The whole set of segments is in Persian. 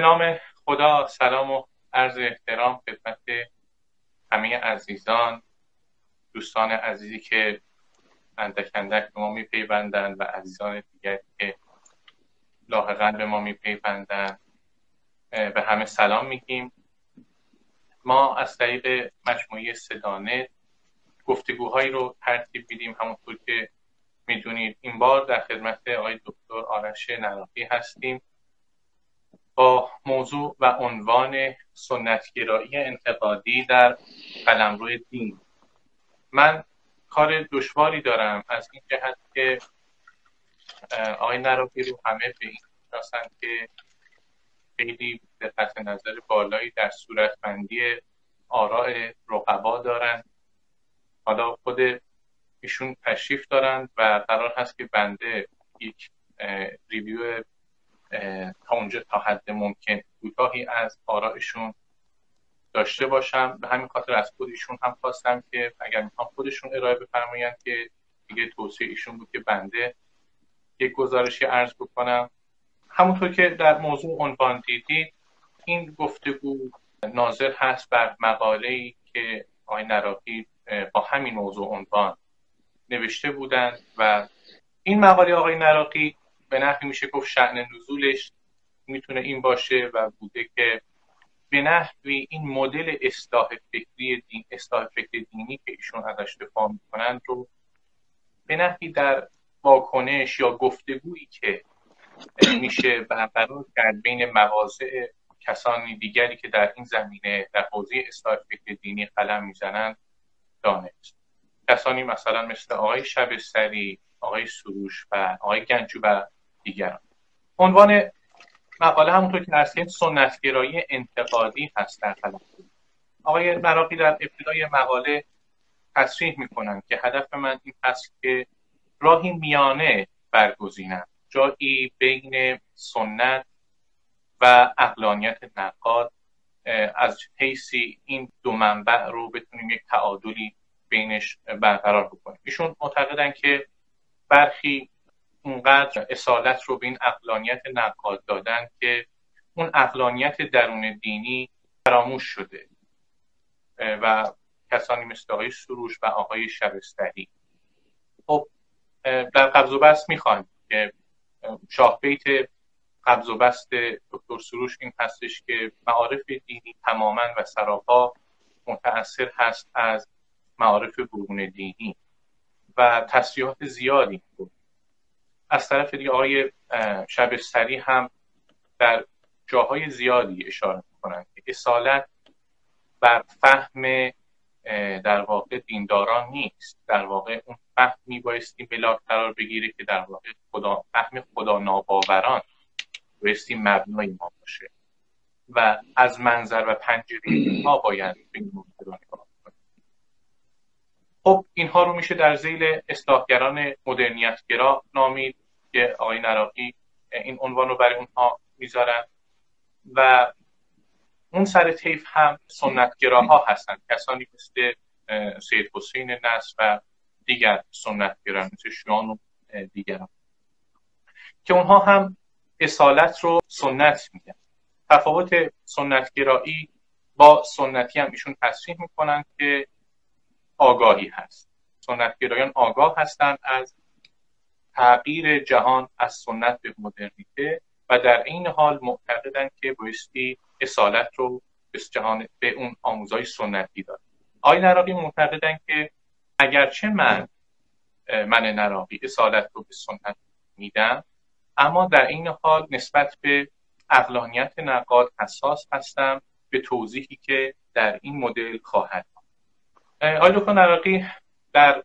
نام خدا سلام و عرض احترام خدمت همه عزیزان دوستان عزیزی که اندک اندک به ما میپیوندند و عزیزان دیگری که لاحقا به ما میپیوندند. به همه سلام میگیم. ما از طریق مجموعه سدانه گفتگوهایی رو ترتیب میدیم. همونطور که می‌دونید این بار در خدمت آقای دکتر آرش نراقی هستیم. با موضوع و عنوان سنتگرایی انتقادی در قلمرو دین. من کار دشواری دارم از این جهت که آقای نراقی رو همه به این که خیلی دقت نظر بالایی در صورتبندی آراء رقبا دارند حالا خود ایشون تشریف دارند و قرار هست که بنده یک ریویو تا اونجا تا حد ممکن کوتاهی از آرائشون داشته باشم. به همین خاطر از خودشون هم خواستم که اگر می‌خوام خودشون ارائه بفرمایند که دیگه توصیه ایشون بود که بنده یک گزارشی عرض بکنم. همونطور که در موضوع عنوان دیدید این گفتگو ناظر هست بر مقاله ای که آقای نراقی با همین موضوع عنوان نوشته بودند و این مقاله آقای نراقی به نحوی میشه گفت شعن نزولش می‌تونه این باشه و بوده که به نحوی این مدل اصلاح فکری دین اصلاح فکری دینی که ایشون ازش دفاع می‌کنند رو به نحوی در واکنش یا گفتگویی که میشه برقرار کرد بین مواضع کسانی دیگری که در این زمینه در حوزه اصلاح فکر دینی قلم می‌زنند دانست. کسانی مثلا مثل آقای شبستری آقای سروش و آقای گنجو و دیگران. عنوان مقاله همونطور که در سنتگرایی انتقادی هست در قلم آقای مراقی در ابتدای مقاله تصریح می‌کنند که هدف من این هست که راهی میانه برگزینم. جایی بین سنت و اقلانیت نقاد از حیثی این دو منبع رو بتونیم یک تعادلی بینش برقرار بکنیم. ایشون معتقدن که برخی اونقدر اصالت رو به این اقلانیت نقاد دادن که اون اقلانیت درون دینی فراموش شده. و کسانی مثل آقای سروش و آقای شبستری خب در قبض و بست می‌خوایم که شاه بیت قبض و بست دکتر سروش این هستش که معارف دینی تماما و سراپا متأثر هست از معارف برون دینی و تصریحات زیادی بود. از طرف دیگه آقای شبستری هم در جاهای زیادی اشاره می‌کنند که اصالت بر فهم در واقع دینداران نیست. در واقع اون فهم میبایستی بلاک قرار بگیره که در واقع خدا فهم خدا ناباوران بایستی مبنای ما باشه. و از منظر و پنجره ما باید به این موضوع خب اینها رو میشه در زیل اصلاحگران مدرنیتگرا نامید. که آقای نراقی این عنوان رو برای اونها می‌ذارن. و اون سر طیف هم سنتگراها هستن. کسانی مثل سید حسین نصر و دیگر سنتگران مثل شیان و دیگران. که اونها هم اصالت رو سنت میگن. تفاوت سنتگرایی با سنتی هم ایشون تصریح می‌کنن که آگاهی هست. سنتگرایان آگاه هستند از تغییر جهان از سنت به مدرنیته و در این حال معتقدند که بایستی اصالت رو به جهان به اون آموزای سنتی داد آقای نراقی معتقدن که اگرچه من من نراقی اصالت رو به سنت میدم اما در این حال نسبت به اقلانیت نقاد حساس هستم به توضیحی که در این مدل خواهد آقای دکتر نراقی در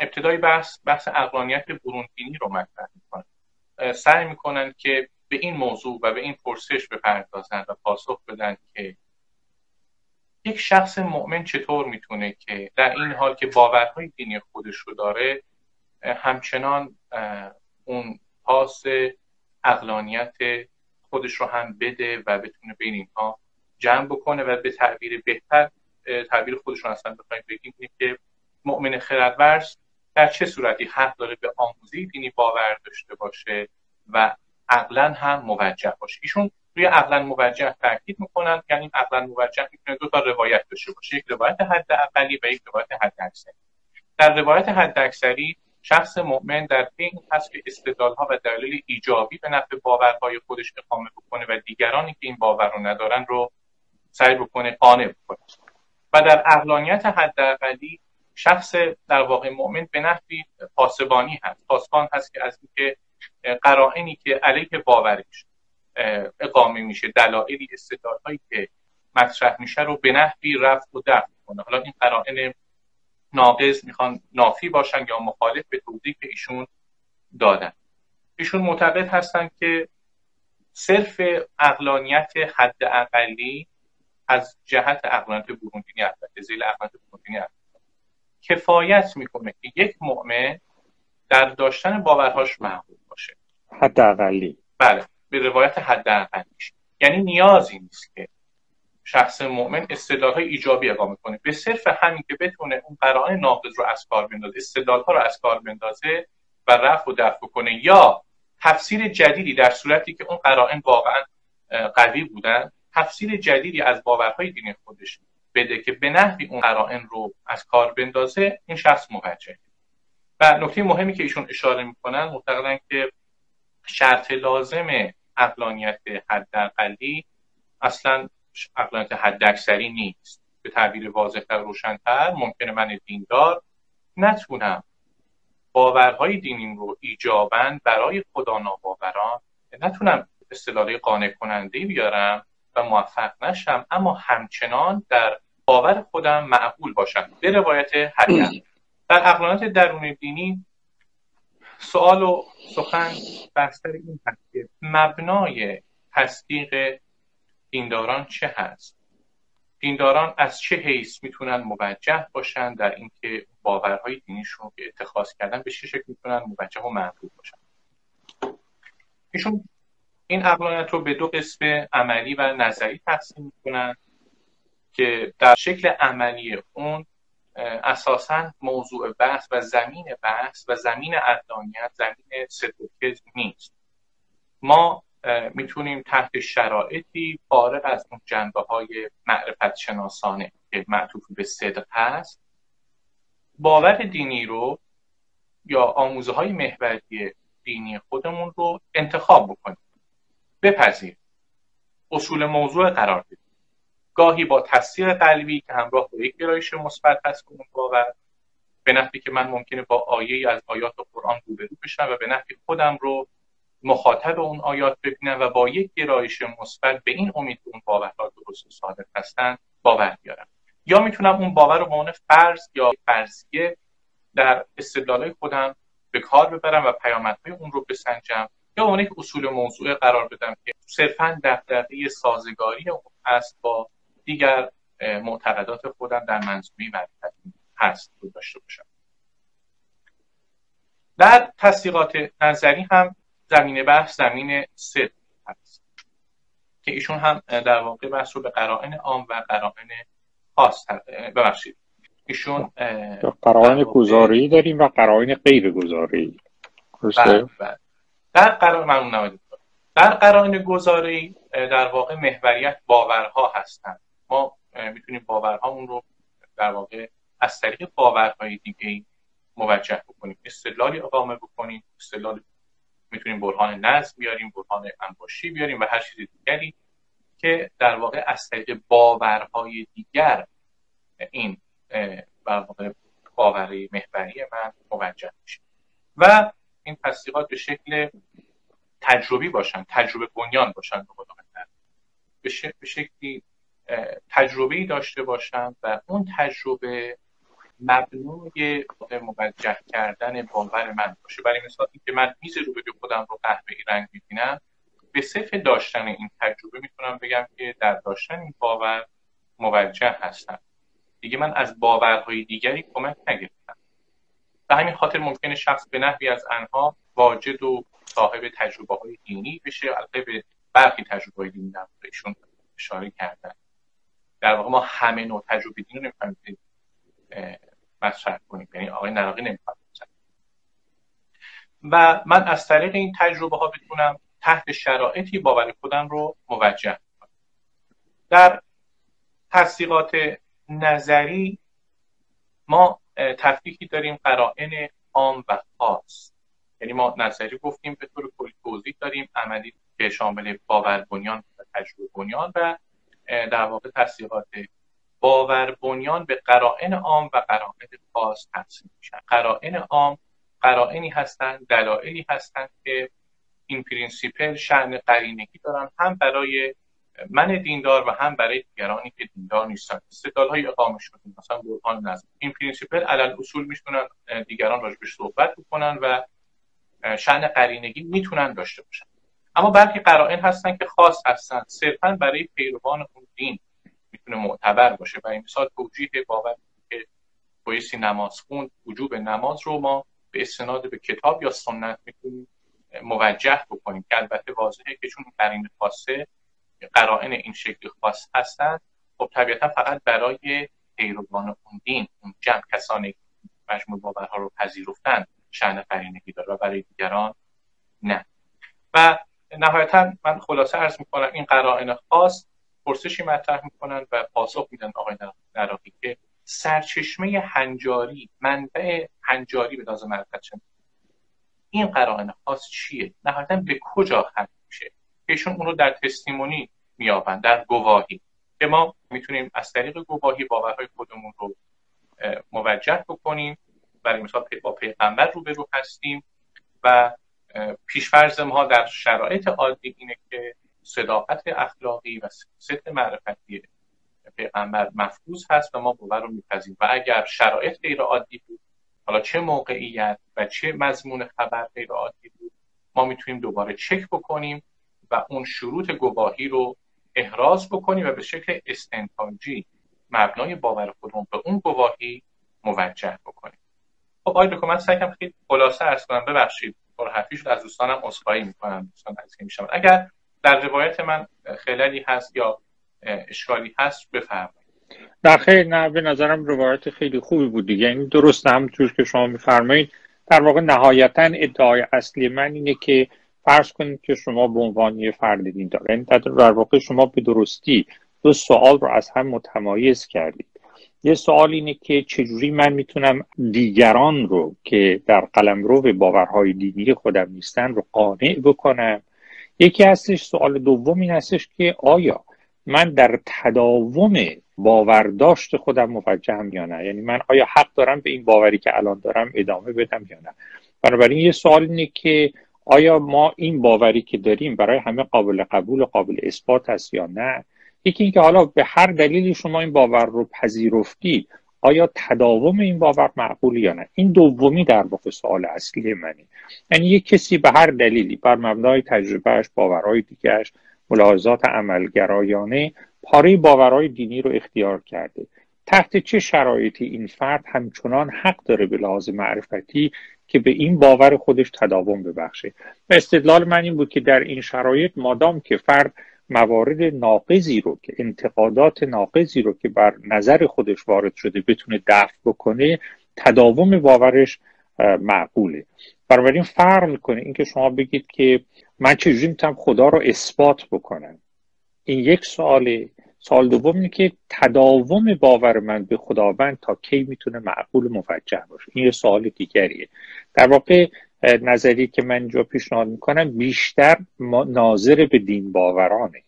ابتدای بحث بحث اقلانیت برونبینی رو مطرح می‌کنن سعی می‌کنن که به این موضوع و به این پرسش بپردازن و پاسخ بدن که یک شخص مؤمن چطور می‌تونه که در این حال که باورهای دینی خودش رو داره همچنان اون پاس اقلانیت خودش رو هم بده و بتونه بین اینها جمع بکنه و به تعبیر بهتر تعبیر خودشون اصلا بخوایم بگیم که مؤمن خردورز در چه صورتی حق داره به آموزه دینی باور داشته باشه و عقلا هم موجه باشه؟ ایشون روی عقلا موجه تاکید می‌کنن یعنی عقلا موجه می‌تونه دو تا روایت داشته باشه یک روایت حد اقلی و یک روایت حد اکثری در روایت حد اکثری شخص مؤمن در این هست که ها و دلیل ایجابی به نفع باورهای خودش اقامه بکنه و دیگرانی که این باور رو ندارن رو سعی بکنه قانع بکنه. و در اقلانیت حداقلی شخص در واقع مؤمن به نحوی پاسبانی هست. پاسبان هست که از اینکه قرائنی که علیه باورش اقامه میشه دلایلی استدلالهایی که مطرح میشه رو به نحوی رفع و دفع کنه حالا این قرائن ناقض می‌خوان نافی باشن یا مخالف به توضیح که ایشون دادن. ایشون معتقد هستن که صرف اقلانیت حد اقلی از جهت اقلانیت بروندینی البته زیل اقلانیت بروندینی کفایت می‌کنه که یک مؤمن در داشتن باورهاش معقول باشه. حد اقلی بله به روایت حد اقلیش یعنی نیازی نیست که شخص مؤمن های ایجابی اقامه کنه. به صرف همین که بتونه اون قرائن ناقض رو از کار بندازه ها رو از کار بندازه و رفع و دفع کنه یا تفسیر جدیدی در صورتی که اون قرائن واقعا قوی بودن تفسیر جدیدی از باورهای دین خودش بده که به نحوی اون قرائن رو از کار بندازه این شخص موجه و نکته مهمی که ایشون اشاره می‌کنن معتقدن که شرط لازم اقلانیت حداقلی اصلا اقلانیت حداکثری نیست. به تعبیر واضحتر و روشنتر ممکنه من دیندار نتونم باورهای دینیم رو ایجابن برای خدا ناباوران نتونم اصطلاح قانع کننده بیارم. و موفق نشم اما همچنان در باور خودم معقول باشم. به روایت حدیث در اقلانیت درون دینی سوال و سخن بستر این هست که مبنای تصدیق دینداران چه هست؟ دینداران از چه حیث می‌تونن موجه باشن در اینکه باورهای دینیشون که اتخاذ کردن به چه شکل می‌تونن موجه و معقول باشن؟ ایشون این اقلانیت رو به دو قسم عملی و نظری تقسیم می‌کنن که در شکل عملی اون اساسا موضوع بحث و زمین بحث و زمین اقلانیت زمین صدوکز نیست. ما می‌تونیم تحت شرایطی فارغ از اون جنبه های معرفت شناسانه که معطوف به صدق هست باور دینی رو یا آموزه های محوری دینی خودمون رو انتخاب بکنیم. بپذیر. اصول موضوع قرار بدیم گاهی با تصدیق قلبی که همراه با یک گرایش مثبت هست اون باور به نحوی که من ممکنه با آیه از آیات قرآن روبرو بشم و به نحوی خودم رو مخاطب اون آیات ببینم و با یک گرایش مثبت به این امید که اون باورها درست و صادق هستن باور بیارم. یا می‌تونم اون باور رو به عنوان فرض یا فرضیه در استدلالای خودم به کار ببرم و پیامدهای اون رو بسنجم. یا اون یک اصول موضوع قرار بدم که صرفا دقدقه سازگاری اون است با دیگر معتقدات خودم در منظومه معرفت هست. رو داشته باشم. در تصدیقات نظری هم زمینه بحث زمین صدق هست که ایشون هم در واقع بحث رو به قرائن عام و قرائن خاص ببخشید. ایشون قرائن گذاری داریم و قرائن غیر گذاری بله، بله. در قرائن در قرائن گذاری در واقع محوریت باورها هستند. ما می‌تونیم باورهامون رو در واقع از طریق باورهای دیگه موجه بکنیم. استدلالی اقامه بکنیم. استدلال می‌تونیم برهان نظم بیاریم برهان انباشی بیاریم و هر چیز دیگری که در واقع از طریق باورهای دیگر این در واقع باوری محوری من موجه میشه. و این تصدیقات به شکل تجربی باشن تجربه بنیان باشن به به شکلی تجربه داشته باشم و اون تجربه مبنای موجه کردن باور من باشه. برای مثال اینکه من میز روبروی خودم رو قهوه‌ای رنگ می‌بینم به صرف داشتن این تجربه می‌تونم بگم که در داشتن این باور موجه هستم. دیگه من از باورهای دیگری کمک نگرفتم. به همین خاطر ممکنه شخص به نحوی از انها واجد و صاحب تجربه های دینی بشه البته به برخی تجربه های دینی در اشاره کردن. در واقع ما همه نوع تجربه دینی رو نمی‌فهمیم مطرح کنیم. یعنی آقای نراقی نمی‌خواد و من از طریق این تجربه ها بتونم تحت شرایطی باور خودم رو موجه کنم. در تصدیقات نظری ما تفکیکی داریم قرائن عام و خاص. یعنی ما نظری گفتیم به طور کلی توضیح داریم عملی که شامل باور بنیان و تجربه بنیان و در واقع تصدیقات باور بنیان به قرائن عام و قرائن خاص تقسیم میشن. قرائن عام قرائنی هستند دلایلی هستند که in principle شأن قرینگی دارن هم برای من دیندار و هم برای دیگرانی که دیندار نیستن. استدلال های اقامه شده مثلا برهان نظم in principle علی‌الاصول می‌تونن دیگران راجبش صحبت بکنن و شأن قرینگی می‌تونن داشته باشن. اما برخی قرائن هستن که خاص هستن. صرفا برای پیروان اون دین می‌تونه معتبر باشه این مثال توجیه باور که بایستی نماز خوند وجوب نماز رو ما به استناد به کتاب یا سنت می‌تونیم موجه بکنیم که البته واضحه که چون قرین خاصه قرائن این شکلی خاص هستند خب طبیعتا فقط برای پیروان اون دین اون جمع کسانی مجموع باورها رو پذیرفتن شأن قرینگی داره و برای دیگران نه. و نهایتا من خلاصه ارز می‌کنم این قرائن خاص پرسشی مطرح می‌کنن و پاسخ میدن آقای نراقی که سرچشمه هنجاری منبع هنجاری به لازم معرفت این قرائن خاص چیه؟ نهایتا به کجا ختم میشه؟ ایشون اون رو در تستیمونی میابن در گواهی. که ما می‌تونیم از طریق گواهی باورهای خودمون رو موجه بکنیم. برای مثال با پیغمبر روبرو هستیم و پیشفرز ما در شرایط عادی اینه که صداقت اخلاقی و صدق معرفتی پیغمبر مفروض هست و ما باور رو میپذیم و اگر شرایط غیر عادی بود حالا چه موقعیت و چه مضمون خبر غیر عادی بود ما می‌تونیم دوباره چک بکنیم و اون شروط گواهی رو احراز بکنیم و به شکل استنتاجی مبنای باور خودمون به اون گواهی موجه بکنیم خب آقای دکتر من سعی خیلی خلاصه ارز کنم. ببخشید پر حرفی از دوستانم عذرخواهی می‌کنم. دوستان از که اگر در روایت من خلالی هست یا اشکالی هست بفرمایید. در خیلی نه به نظرم روایت خیلی خوبی بود دیگه. این درست همونطور که شما میفرمایید. در واقع نهایتا ادعای اصلی من اینه که فرض کنید که شما به عنوان یه فرد دین یعنی در واقع شما به درستی دو سوال رو از هم متمایز کردید. یه سوال اینه که چجوری من می‌تونم دیگران رو که در قلمرو باورهای دینی خودم نیستن رو قانع بکنم؟ یکی هستش سوال دوم این هستش که آیا من در تداوم باورداشت خودم موجهم یا نه؟ یعنی من آیا حق دارم به این باوری که الان دارم ادامه بدم یا نه؟ بنابراین یه سوال اینه که آیا ما این باوری که داریم برای همه قابل قبول و قابل اثبات است یا نه؟ یکی اینکه حالا به هر دلیلی شما این باور رو پذیرفتی آیا تداوم این باور معقول یا نه؟ این دومی در واقع سوال اصلی منی یعنی یک کسی به هر دلیلی بر مبنای تجربهش باورهای دیگرش ملاحظات عملگرایانه پاره باورهای دینی رو اختیار کرده. تحت چه شرایطی این فرد همچنان حق داره به لحاظ معرفتی که به این باور خودش تداوم ببخشه. و استدلال من این بود که در این شرایط مادام که فرد موارد ناقضی رو که انتقادات ناقضی رو که بر نظر خودش وارد شده بتونه دفع بکنه تداوم باورش معقوله. بنابراین فرق می‌کنه اینکه شما بگید که من چجوری می‌تونم خدا رو اثبات بکنم. این یک سواله. سال دوم اینه که تداوم باور من به خداوند تا کی می‌تونه معقول موجه باشه. این یه سوال دیگریه. در واقع نظری که من اینجا پیشنهاد می‌کنم بیشتر ناظر به دین باورانه.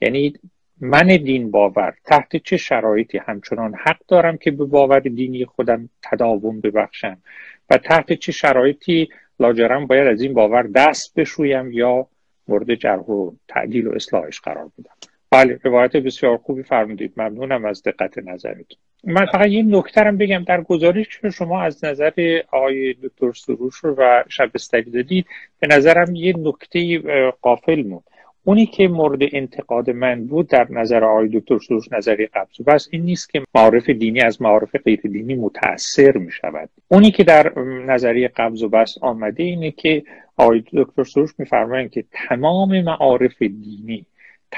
یعنی من دین باور تحت چه شرایطی؟ همچنان حق دارم که به باور دینی خودم تداوم ببخشم. و تحت چه شرایطی لاجرم باید از این باور دست بشویم یا مورد جرح و تعدیل و اصلاحش قرار بدم؟ بله روایت بسیار خوبی فرمودید. ممنونم از دقت نظرتون. من فقط یه نکترم بگم. در گزارش که شما از نظر آقای دکتر سروش رو و شبستری دادید به نظرم یه نکته قافل مون اونی که مورد انتقاد من بود در نظر آقای دکتر سروش نظری قبض بس این نیست که معارف دینی از معارف غیر دینی متاثر می شود اونی که در نظریه قبض و بس آمده اینه که آقای دکتر سروش میفرمایند که تمام معارف دینی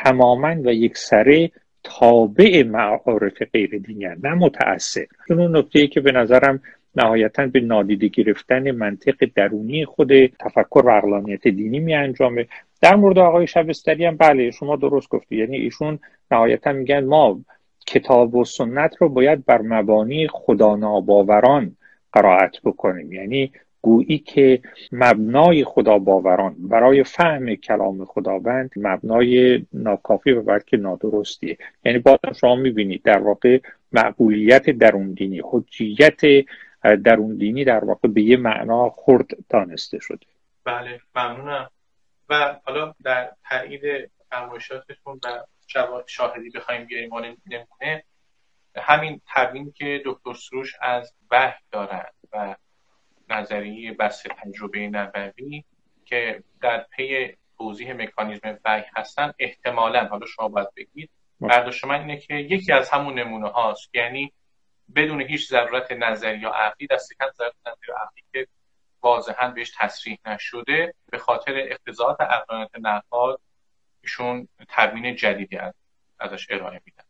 تماما و یک سره تابع معارف غیر دینی نه متأثر. اون نکته که به نظرم نهایتا به نادیده گرفتن منطق درونی خود تفکر و اقلانیت دینی می انجامه در مورد آقای شبستری هم بله شما درست گفتی. یعنی ایشون نهایتا میگن ما کتاب و سنت رو باید بر مبانی خدا ناباوران قرائت بکنیم. یعنی گویی که مبنای خدا باوران برای فهم کلام خداوند مبنای ناکافی و بلکه نادرستیه. یعنی باز شما می‌بینید در واقع معقولیت درون دینی حجیت درون دینی در واقع به یه معنا خرد دانسته شده. بله ممنونم. و حالا در تایید فرمایشاتتون و شاهدی بخوایم بیاریم نمونه همین تبیین که دکتر سروش از وحی دارند و نظریه بس تجربه نبوی که در پی توضیح مکانیزم وحی هستن احتمالا. حالا شما باید بگید. برداشت من اینه که یکی از همون نمونه هاست. یعنی بدون هیچ ضرورت نظری یا عقلی دست کم ضرورت نظری عقلی که واضحا بهش تصریح نشده به خاطر اقتضاعات اقلانیت نقاد ایشون تبیین جدیدی ازش ارائه میدن. بله.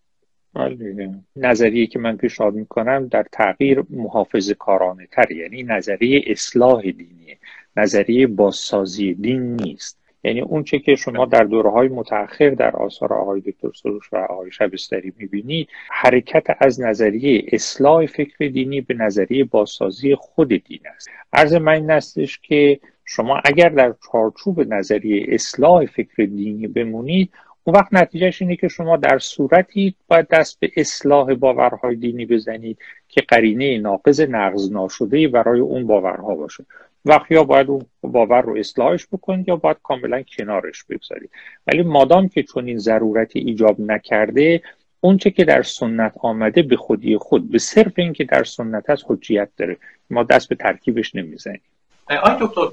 نظریه که من پیشنهاد می‌کنم در تغییر محافظ کارانه تر یعنی نظریه اصلاح دینی نظریه بازسازی دین نیست. یعنی اون چه که شما در دوره های متأخر در آثار آقای دکتر سروش و آقای شبستری می‌بینید حرکت از نظریه اصلاح فکر دینی به نظریه بازسازی خود دین است. عرض من این که شما اگر در چارچوب نظریه اصلاح فکر دینی بمونید اون وقت نتیجهش اینه که شما در صورتی باید دست به اصلاح باورهای دینی بزنید که قرینه ناقض نقض ناشده برای اون باورها باشه. وقت یا باید اون باور رو اصلاحش بکنید یا باید کاملا کنارش بگذارید. ولی مادام که چون این ضرورتی ایجاب نکرده اونچه که در سنت آمده به خودی خود به صرف اینکه در سنت هست حجیت داره. ما دست به ترکیبش نمی‌زنیم. آی دکتر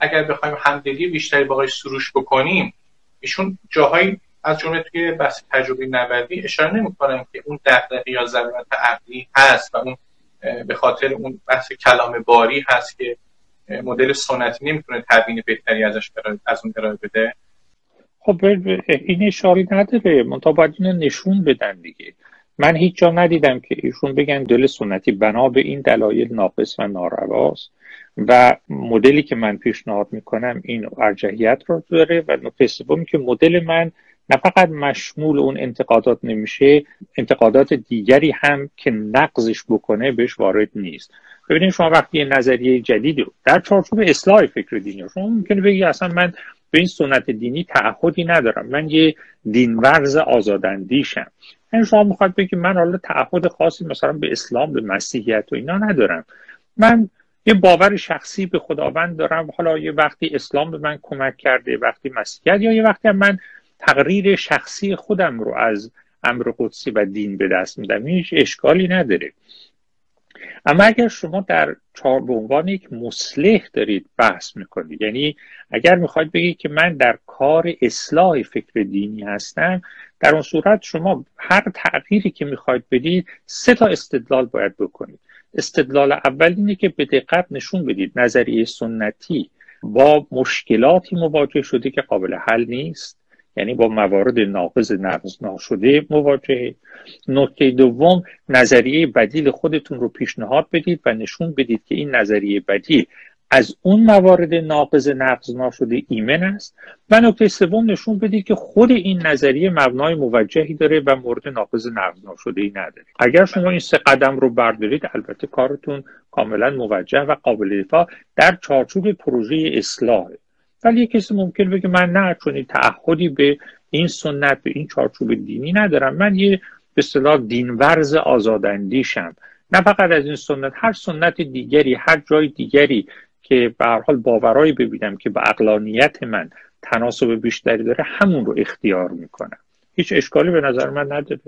اگر بخوایم همدلی بیشتری باقیش سروش بکنیم ایشون جاهایی از جمله توی بحث تجربه نبوی اشاره نمی‌کنن که اون دغدغه یا ضرورت عقلی هست و اون به خاطر اون بحث کلام باری هست که مدل سنتی نمی‌تونه تبیین بهتری ازش از اون ارائه بده. خب این اشاره نداره. منتها باید اینو نشون بدن دیگه. من هیچ جا ندیدم که ایشون بگن دل سنتی بنا به این دلایل ناقص و نارواست. و مدلی که من پیشنهاد می‌کنم این ارجحیت رو داره و نکته سومی که مدل من نه فقط مشمول اون انتقادات نمیشه انتقادات دیگری هم که نقضش بکنه بهش وارد نیست. ببینید شما وقتی یه نظریه جدیدی رو در چارچوب اصلاح فکر دینی شما ممکنه بگی اصلا من به این سنت دینی تعهدی ندارم من یه دینورز آزاداندیشم. این یعنی شما می‌خواد بگی من حالا تعهد خاصی مثلا به اسلام به مسیحیت و اینا ندارم. من یه باور شخصی به خداوند دارم. حالا یه وقتی اسلام به من کمک کرده وقتی مسیحیت یا یه وقتی من تقریر شخصی خودم رو از امر قدسی و دین به دست میدم. هیچ اشکالی نداره. اما اگر شما در چهار به عنوان یک مسلح دارید بحث می‌کنید یعنی اگر می‌خواید بگید که من در کار اصلاح فکر دینی هستم در اون صورت شما هر تغییری که می‌خواید بدید سه تا استدلال باید بکنید. استدلال اول اینه که به دقت نشون بدید نظریه سنتی با مشکلاتی مواجه شده که قابل حل نیست یعنی با موارد ناقض نقض ناشده مواجهه. نکته دوم نظریه بدیل خودتون رو پیشنهاد بدید و نشون بدید که این نظریه بدیل از اون موارد ناقض نقض ناشده ایمن است. و نکته سوم نشون بدید که خود این نظریه مبنای موجهی داره و مورد ناقض نقض ناشده ای نداره. اگر شما این سه قدم رو بردارید البته کارتون کاملا موجه و قابل دفاع در چارچوب پروژه اصلاحه. ولی یک کسی ممکن بگه من نه چون تعهدی به این سنت به این چارچوب دینی ندارم. من یه به اصطلاح دینورز آزاداندیشم. نه فقط از این سنت هر سنت دیگری هر جای دیگری که به هر حال باورایی ببینم که به اقلانیت من تناسب بیشتری داره همون رو اختیار می‌کنم. هیچ اشکالی به نظر من نداره.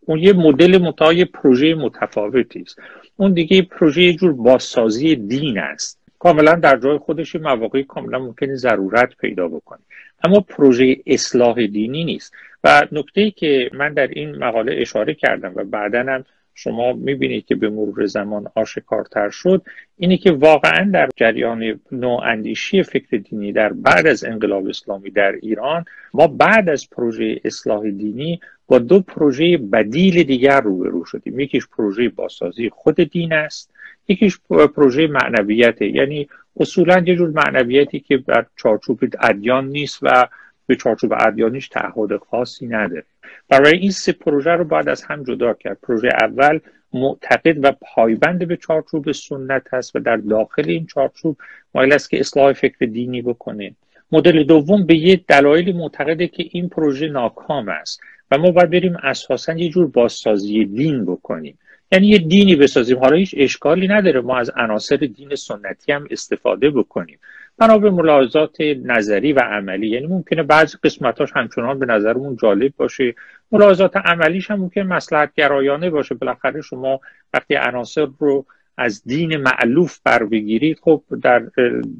اون یه مدل متای پروژه متفاوتی است. اون دیگه پروژه یه جور بازسازی دین است. کاملا در جای خودش مواقعی کاملا ممکنه ضرورت پیدا بکنه. اما پروژه اصلاح دینی نیست. و نکته که من در این مقاله اشاره کردم و بعدا هم شما می‌بینید که به مرور زمان آشکارتر شد. اینه که واقعا در جریان نواندیشی فکر دینی در بعد از انقلاب اسلامی در ایران ما بعد از پروژه اصلاح دینی با دو پروژه بدیل دیگر روبرو شدیم. یکیش پروژه باسازی خود دین است. یکیش پروژه معنویت یعنی اصولا یه جور معنویتی که بر چارچوب ادیان نیست و به چارچوب ادیانیش تعهد خاصی نداره. برای این سه پروژه رو باید از هم جدا کرد. پروژه اول معتقد و پایبند به چارچوب سنت هست و در داخل این چارچوب مایل است که اصلاح فکر دینی بکنه. مدل دوم به یه دلایلی معتقده که این پروژه ناکام است و ما باید بریم اساسا یه جور بازسازی دین بکنیم. یعنی یه دینی بسازیم. حالا هیچ اشکالی نداره. ما از عناصر دین سنتی هم استفاده بکنیم. بنا به ملاحظات نظری و عملی. یعنی ممکنه بعضی قسمتاش همچنان به نظرمون جالب باشه. ملاحظات عملیش هم ممکن مسلحت گرایانه باشه. بالاخره شما وقتی عناصر رو از دین معلوف بر بگیرید خب در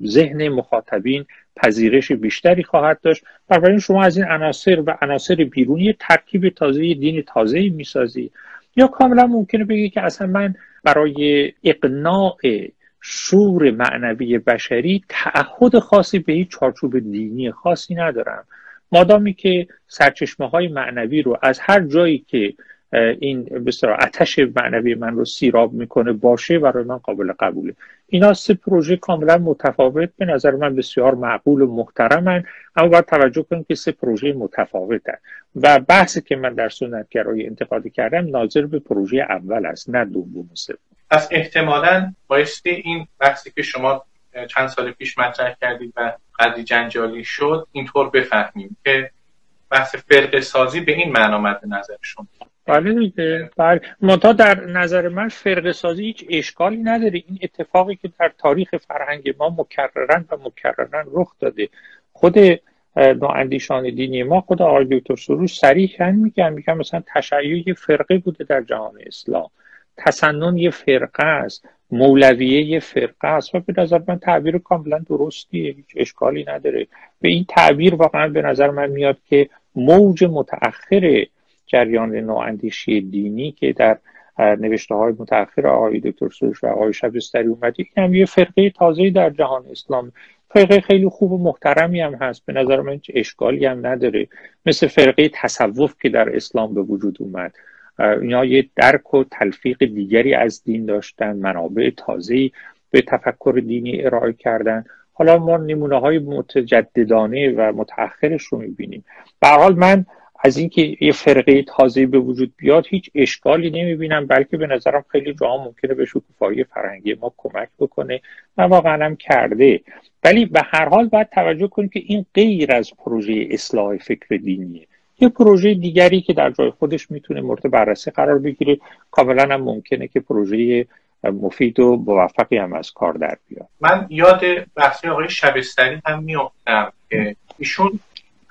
ذهن مخاطبین پذیرش بیشتری خواهد داشت. بنابراین شما از این عناصر و عناصر بیرونی ترکیب تازه دین تازه می‌سازی یا کاملا ممکنه بگی که اصلا من برای اقناع شور معنوی بشری تعهد خاصی به هیچ چارچوب دینی خاصی ندارم. مادامی که سرچشمه های معنوی رو از هر جایی که این بسیار آتش معنوی من رو سیراب می‌کنه باشه برای من قابل قبوله. اینا سه پروژه کاملا متفاوت به نظر من بسیار معقول و محترمن اما باید توجه کنیم که سه پروژه متفاوتن. و بحثی که من در سنتگرایی انتقادی کردم ناظر به پروژه اول است نه دوم و سوم. پس احتمالا بایستی این بحثی که شما چند سال پیش مطرح کردید و قدری جنجالی شد اینطور بفهمیم که بحث فرق سازی به این معنا مد نظرشون بله دیگه بله. در نظر من فرق سازی هیچ اشکالی نداره. این اتفاقی که در تاریخ فرهنگ ما مکررن و مکررن رخ داده. خود نواندیشان دینی ما خود آقای دکتر سروش صریحا میگن میگن مثلا تشیع فرقه بوده در جهان اسلام. تسنن یه فرقه است. مولویه یه فرقه است. و به نظر من تعبیر کاملا درستیه. هیچ اشکالی نداره. به این تعبیر واقعا به نظر من میاد که موج متأخر جریان نواندیشی دینی که در نوشته های متأخر آقای دکتر سروش و آقای شبستری اومد این هم یه فرقه تازه در جهان اسلام. فرقه خیلی خوب و محترمی هم هست. به نظر من اشکالی هم نداره. مثل فرقه تصوف که در اسلام به وجود اومد. اینا یه درک و تلفیق دیگری از دین داشتن منابع تازه به تفکر دینی ارائه کردن. حالا ما نمونه های متجددانه و متأخرش رو می‌بینیم. به حال من از اینکه یه فرقه تازه به وجود بیاد هیچ اشکالی نمی‌بینم بلکه به نظرم خیلی جاها ممکنه به شکوفایی فرهنگی ما کمک بکنه. و واقعا هم کرده. ولی به هر حال باید توجه کنیم که این غیر از پروژه اصلاح فکر دینیه. یه پروژه دیگری که در جای خودش می‌تونه مورد بررسی قرار بگیره. کاملا هم ممکنه که پروژه مفید و موفقی هم از کار در بیاد. من یاد بحثی آقای شبستری هم میافتم که ایشون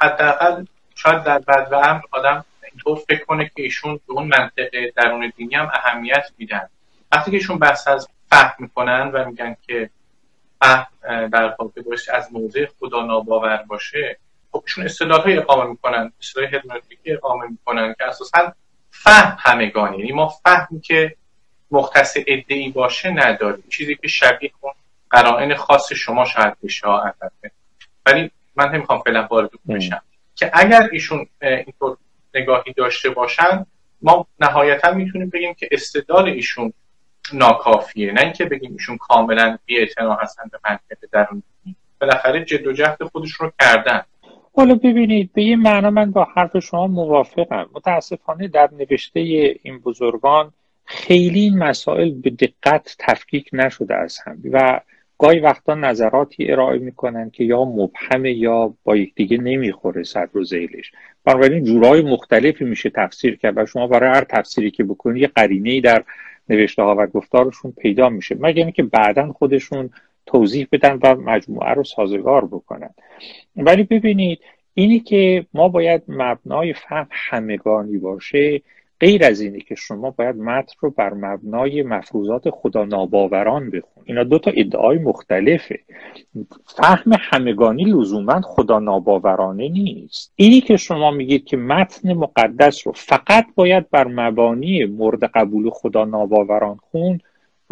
حداقل شاید در بد و امر آدم اینطور فکر کنه که ایشون به اون منطقه درون دینی هم اهمیت میدن. وقتی که ایشون بحث از فهم می‌کنن و میگن که فهم در واقع از موضع خدا ناباور باشه خب ایشون اصطلاح های اقامه می‌کنن اصطلاح هرمنوتیکی اقامه می‌کنن که اساسا فهم همگانی یعنی ما فهمی که مختص ادعی باشه نداریم. چیزی که شبیه کن قرائن خاص شما شاید بشه ولی من نمی‌خوام فعلا وارد بشم. که اگر ایشون اینطور نگاهی داشته باشن ما نهایتا می‌تونیم بگیم که استدلال ایشون ناکافیه. نه اینکه بگیم ایشون کاملا بی هستن به منطقه درون بالاخره جد و جهد خودش رو کردن. حالا ببینید به این معنا من با حرف شما موافقم. متاسفانه در نوشته این بزرگان خیلی این مسائل به دقت تفکیک نشده از هم و گاهی وقتا نظراتی ارائه می‌کنن که یا مبهمه یا با یکدیگه نمی‌خوره سر و زیلش بنابراین جورای مختلفی میشه تفسیر کرد و شما برای هر تفسیری که بکنید یه قرینه در نوشته ها و گفتارشون پیدا میشه. مگر اینکه بعدا خودشون توضیح بدن و مجموعه رو سازگار بکنن. ولی ببینید اینی که ما باید مبنای فهم همگانی باشه غیر از اینه که شما باید متن رو بر مبنای مفروضات خدا ناباوران بخون اینا دو تا ادعای مختلفه. فهم همگانی لزوما خدا ناباورانه نیست. اینی که شما میگید که متن مقدس رو فقط باید بر مبانی مورد قبول خدا ناباوران خون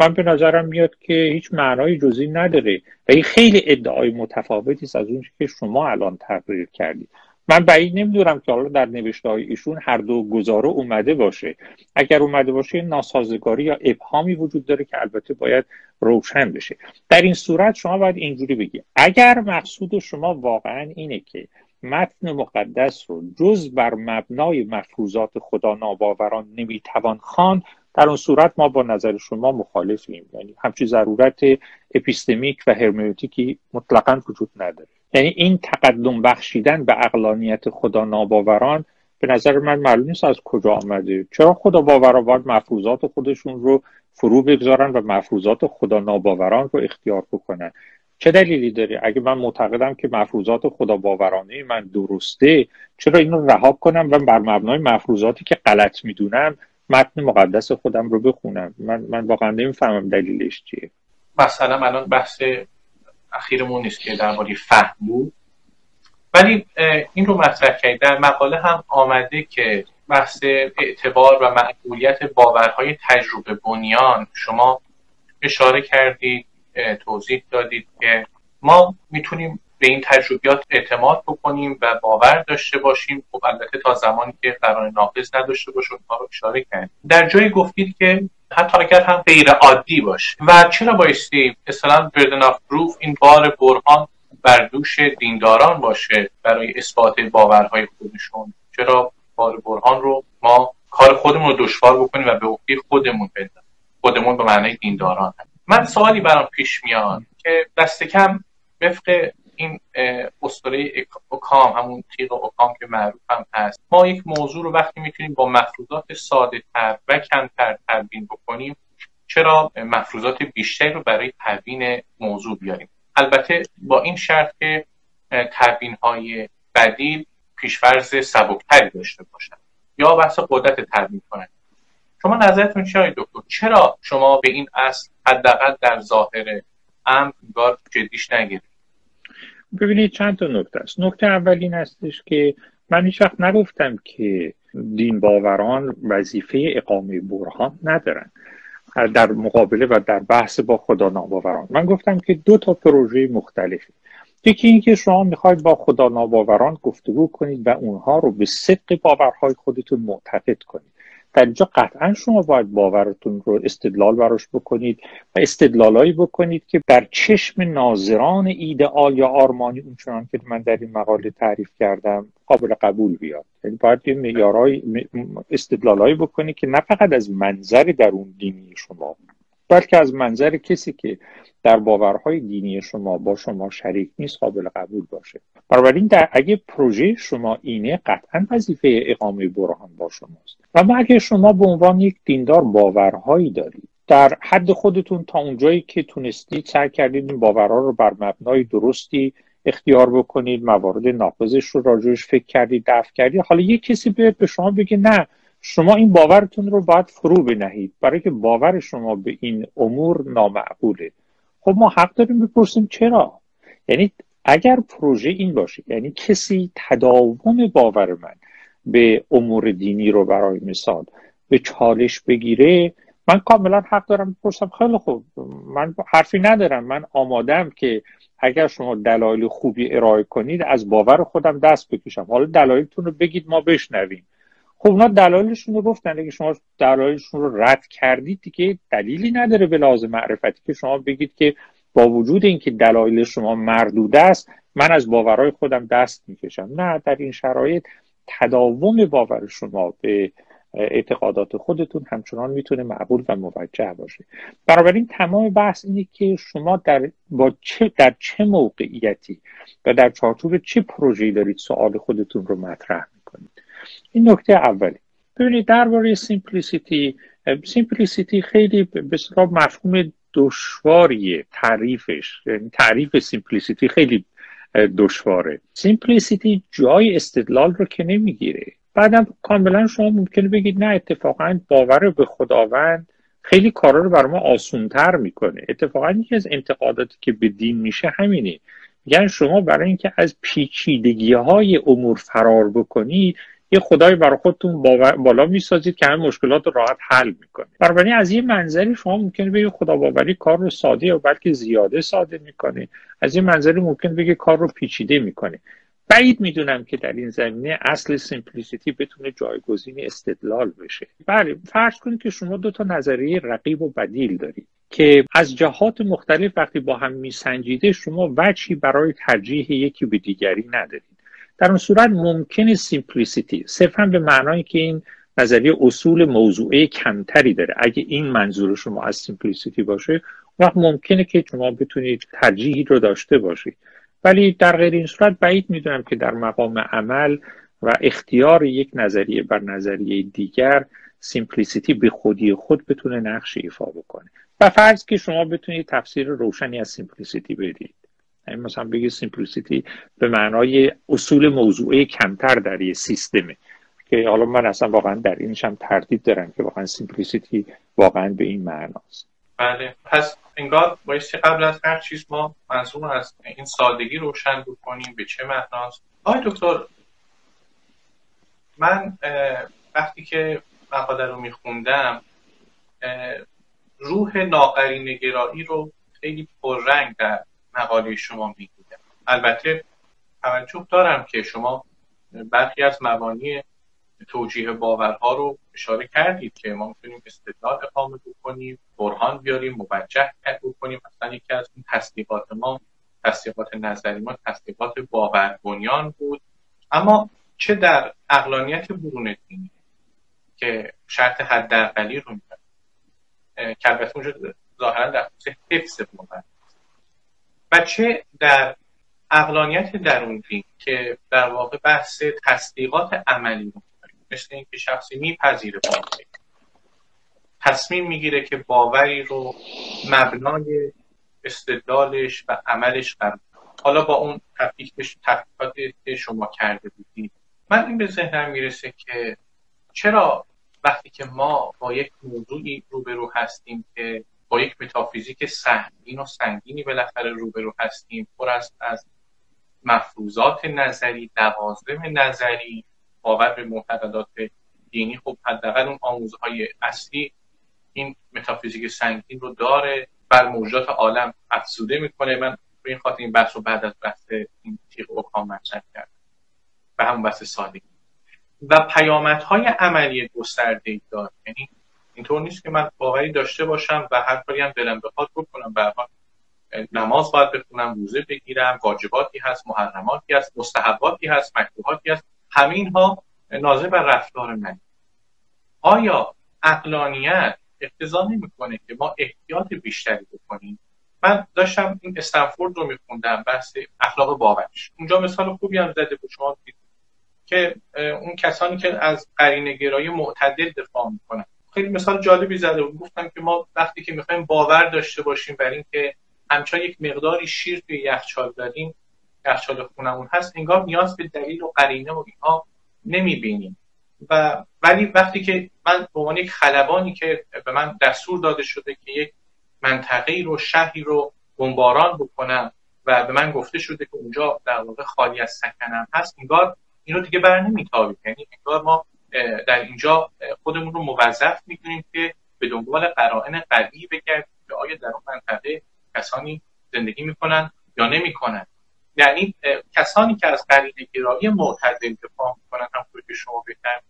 من به نظرم میاد که هیچ معنای جزی نداره. و این خیلی ادعای متفاوتی است از اون که شما الان تقریر کردید. من بعید نمی‌دونم که حالا در نوشته های ایشون هر دو گزاره اومده باشه. اگر اومده باشه ناسازگاری یا ابهامی وجود داره که البته باید روشن بشه. در این صورت شما باید اینجوری بگی اگر مقصود شما واقعا اینه که متن مقدس رو جز بر مبنای مفروضات خدا ناباوران نمی‌توان خواند در اون صورت ما با نظر شما مخالفیم. یعنی همچی ضرورت اپیستمیک و هرمنوتیکی مطلقا وجود نداره. یعنی این تقدم بخشیدن به اقلانیت خدا ناباوران به نظر من معلوم نیست از کجا آمده. چرا خدا باوران باید مفروضات خودشون رو فرو بگذارن و مفروضات خدا ناباوران رو اختیار بکنن؟ چه دلیلی داره؟ اگه من معتقدم که مفروضات خدا باورانه من درسته چرا اینو رها کنم و بر مبنای مفروضاتی که غلط می‌دونم متن مقدس خودم رو بخونم. من من واقعا نمی‌فهمم دلیلش چیه. مثلا الان بحث اخیرمون نیست که درباره فهم بود. ولی این رو مطرح کرد در مقاله هم آمده که بحث اعتبار و معقولیت باورهای تجربه بنیان شما اشاره کردید توضیح دادید که ما می‌تونیم به این تجربیات اعتماد بکنیم و باور داشته باشیم. خب البته تا زمانی که قرار ناقص نداشته باشه اونها رو اشاره کرد در جایی گفتید که حتی اگر هم غیر عادی باشه. و چرا بایستی مثلا بردن آف پروف این بار برهان بر دوش دینداران باشه برای اثبات باورهای خودشون؟ چرا بار برهان رو ما کار خودمون رو دشوار بکنیم و به عهده خودمون بدیم خودمون به معنای دینداران. من سوالی برام پیش میاد که دست کم وفق این اسطوره اوکام همون تیغ اوکام که معروف هم هست. ما یک موضوع رو وقتی می‌تونیم با مفروضات ساده تر و کمتر تبیین بکنیم چرا مفروضات بیشتری رو برای تبیین موضوع بیاریم؟ البته با این شرط که تبیین های بدیل پیشفرز سبکتری داشته باشن یا بحث قدرت تبیین کنند شما نظرتون چیه دکتر؟ چرا شما به این اصل حداقل در ظاهر امر جدیش نگیرید؟ ببینید چند تا نکته است. نکته اول این هستش که من هیچ وقت نگفتم که دین باوران وظیفه اقامه برهان ندارن. در مقابله و در بحث با خدا ناباوران. من گفتم که دو تا پروژه مختلفی یکی اینکه شما می‌خواید با خدا ناباوران گفتگو کنید و اونها رو به صدق باورهای خودتون معتقد کنید. در اینجا قطعا شما باید باورتون رو استدلال براش بکنید و استدلالایی بکنید که در چشم ناظران ایدئال یا آرمانی اونچنان که من در این مقاله تعریف کردم قابل قبول بیاد. یعنی باید یه معیارهای استدلالایی بکنید که نه فقط از منظر در اون دینی شما بلکه از منظر کسی که در باورهای دینی شما با شما شریک نیست قابل قبول باشه. بنابراین در اگه پروژه شما اینه قطعا وظیفه اقامه برهان با شماست. و اگه شما به عنوان یک دیندار باورهایی دارید در حد خودتون تا اونجایی که تونستید سعی کردید این باورها رو بر مبنای درستی اختیار بکنید موارد ناقضش رو راجعش فکر کردید دفع کردید حالا یک کسی به شما بگه نه شما این باورتون رو باید فرو بنهید. برای که باور شما به این امور نامعقوله. خب ما حق داریم بپرسیم چرا؟ یعنی اگر پروژه این باشه یعنی کسی تداوم باور من به امور دینی رو برای مثال به چالش بگیره من کاملا حق دارم بپرسم. خیلی خوب. من حرفی ندارم. من آمادم که اگر شما دلایل خوبی ارائه کنید از باور خودم دست بکشم. حالا دلایلتون رو بگید ما بشنویم. خب اونا دلایلشون رو گفتن. اگه شما دلایلشون رو رد کردید دیگه دلیلی نداره به لازم معرفتی که شما بگید که با وجود اینکه دلایل شما مردود است من از باورهای خودم دست می‌کشم. نه در این شرایط تداوم باور شما به اعتقادات خودتون همچنان می‌تونه معقول و موجه باشه. بنابراین تمام بحث اینه که شما در, با چه در چه موقعیتی و در چارچوب چه پروژه‌ای دارید سوال خودتون رو مطرح این نکته اولی. ببینید درباره simplicity simplicity خیلی یه مفهوم دشواریه تعریفش. یعنی تعریف simplicity خیلی دشواره. simplicity جای استدلال رو که نمی‌گیره. بعدم کاملا شما ممکنه بگید نه اتفاقا باور به خداوند خیلی کارا رو برای ما آسونتر می‌کنه. اتفاقا یکی از انتقاداتی که به دین میشه همینه. یعنی شما برای اینکه از پیچیدگی های امور فرار بکنید یه خدای برای خودتون بالا می‌سازید که همه مشکلات رو راحت حل می‌کنه بنابراین از یه منظری شما ممکنه بگید خدا باوری کار رو ساده یا بلکه زیاده ساده می‌کنه. از یه منظری ممکن بگه کار رو پیچیده می‌کنه. بعید می‌دونم که در این زمینه اصل سیمپلیسیتی بتونه جایگزین استدلال بشه. بله فرض کنید که شما دو تا نظریه رقیب و بدیل دارید که از جهات مختلف وقتی با هم میسنجیده شما وجهی برای ترجیح یکی به دیگری ندارید. در اون صورت ممکنه simplicity صرفا به معنای که این نظریه اصول موضوعه کمتری داره. اگه این منظور شما از simplicity باشه وقت ممکنه که شما بتونید ترجیحی رو داشته باشید. ولی در غیر این صورت بعید می‌دونم که در مقام عمل و اختیار یک نظریه بر نظریه دیگر simplicity به خودی خود بتونه نقش ایفا بکنه. و فرض که شما بتونید تفسیر روشنی از simplicity بدید. یعنی مثلا بگید simplicity به معنای اصول موضوعی کمتر در یه سیستمه. که حالا من اصلا واقعا در اینش هم تردید دارم که واقعا simplicity واقعا به این معناست. بله. پس انگار بایستی قبل از هر چیز ما منظور از این سادگی روشن بکنیم به چه معناست. آقای دکتر من وقتی که مقاله رو میخوندم روح ناقرین گرایی رو خیلی پررنگ در مقاله شما می‌دیدم البته توجه دارم که شما برخی از مبانی توجیه باورها رو اشاره کردید که ما می‌تونیم استدلال اقامه بکنیم برهان بیاریم موجه بکنیم. مثلا یکی از این تصدیقات ما تصدیقات نظری ما تصدیقات باور بنیان بود. اما چه در اقلانیت برون دینی که شرط حداقلی رو میدن که البته اونجا ظاهرا در خصوص حفظ باور. و چه در اقلانیت درون دین که در واقع بحث تصدیقات عملی رو مثل اینکه شخصی میپذیره باوری تصمیم می‌گیره که باوری رو مبنای استدلالش و عملش قرار حالا با اون تفکیکش تفکیکاتی که شما کرده بودید. من این به ذهنم می‌رسه که چرا وقتی که ما با یک موضوعی روبرو هستیم که با یک متافیزیک سهمین و سنگینی بالاخره روبرو هستیم. پر است از مفروضات نظری لوازم نظری باور به معتقدات دینی. خب حداقل اون آموزه های اصلی این متافیزیک سنگین رو داره. بر موجودات عالم افزوده می‌کنه. من به این خاطر این بحث رو بعد از بحث این تیغ و مطرح کردم. و همون بحث سادگی و پیامدهای عملی گسترده ای داره. یعنی اینطور نیست که من باوری داشته باشم و هر کاری هم دلم بخواد بکنم. به نماز باید بخونم روزه بگیرم واجباتی هست محرماتی هست مستحباتی هست مکروهاتی هست. همین ها ناظر بر رفتار من. آیا اقلانیت اقتضا نمی‌کنه که ما احتیاط بیشتری بکنیم؟ من داشتم این استنفورد رو میخوندم بحث اخلاق باورش. اونجا مثال خوبی هم زده بود شما که اون کسانی که از قرینه گرایی معتدل دفاع می‌کنن. خیلی مثال جالبی زده. بود گفتم که ما وقتی که می‌خوایم باور داشته باشیم بر اینکه همچنان یک مقداری شیر توی یخچال داریم یخچال خونمون هست انگار نیاز به دلیل و قرینه و اینها نمی‌بینیم. و ولی وقتی که من به عنوان یک خلبانی که به من دستور داده شده که یک منطقه رو شهری رو بمباران بکنم و به من گفته شده که اونجا در واقع خالی از سکنم هست انگار این رو دیگه بر نمیتابیم. یعنی انگار ما در اینجا خودمون رو موظف می‌دونیم که به دنبال قرائن قوی بگردیم که آیا در اون منطقه کسانی زندگی می‌کنن یا نمی‌کنن. یعنی کسانی که از قرینه گرایی معتدل دفاع می‌کنن همونطور که شما بهتر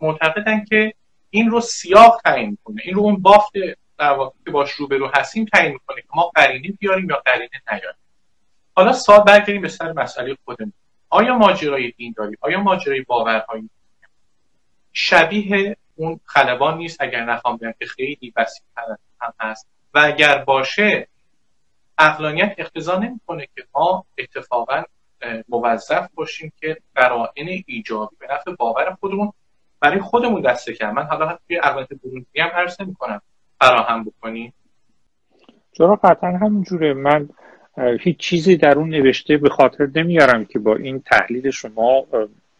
معتقدن که این رو سیاه تعیین می‌کنه. این رو اون بافت در واقع که باش روبرو هستیم تعیین می‌کنه که ما قرینه بیاریم یا قرینه نیاریم. حالا سوال برگردیم به سر مسئله خودمون. آیا ماجرای دینداری آیا ماجرای باورهایی شبیه اون خلبان نیست اگر نخوام بگم که خیلی وسیع هم هست. و اگر باشه اقلانیت اقتضا نمی‌کنه که ما اتفاقا موظف باشیم که قرائن ایجابی به نفع باور خودمون برای خودمون دسته کرد من حالا توی اقلانیت برونی هم عرض کنم فراهم بکنیم چرا قطعا همینجوره. من هیچ چیزی در اون نوشته به خاطر نمیارم که با این تحلیل شما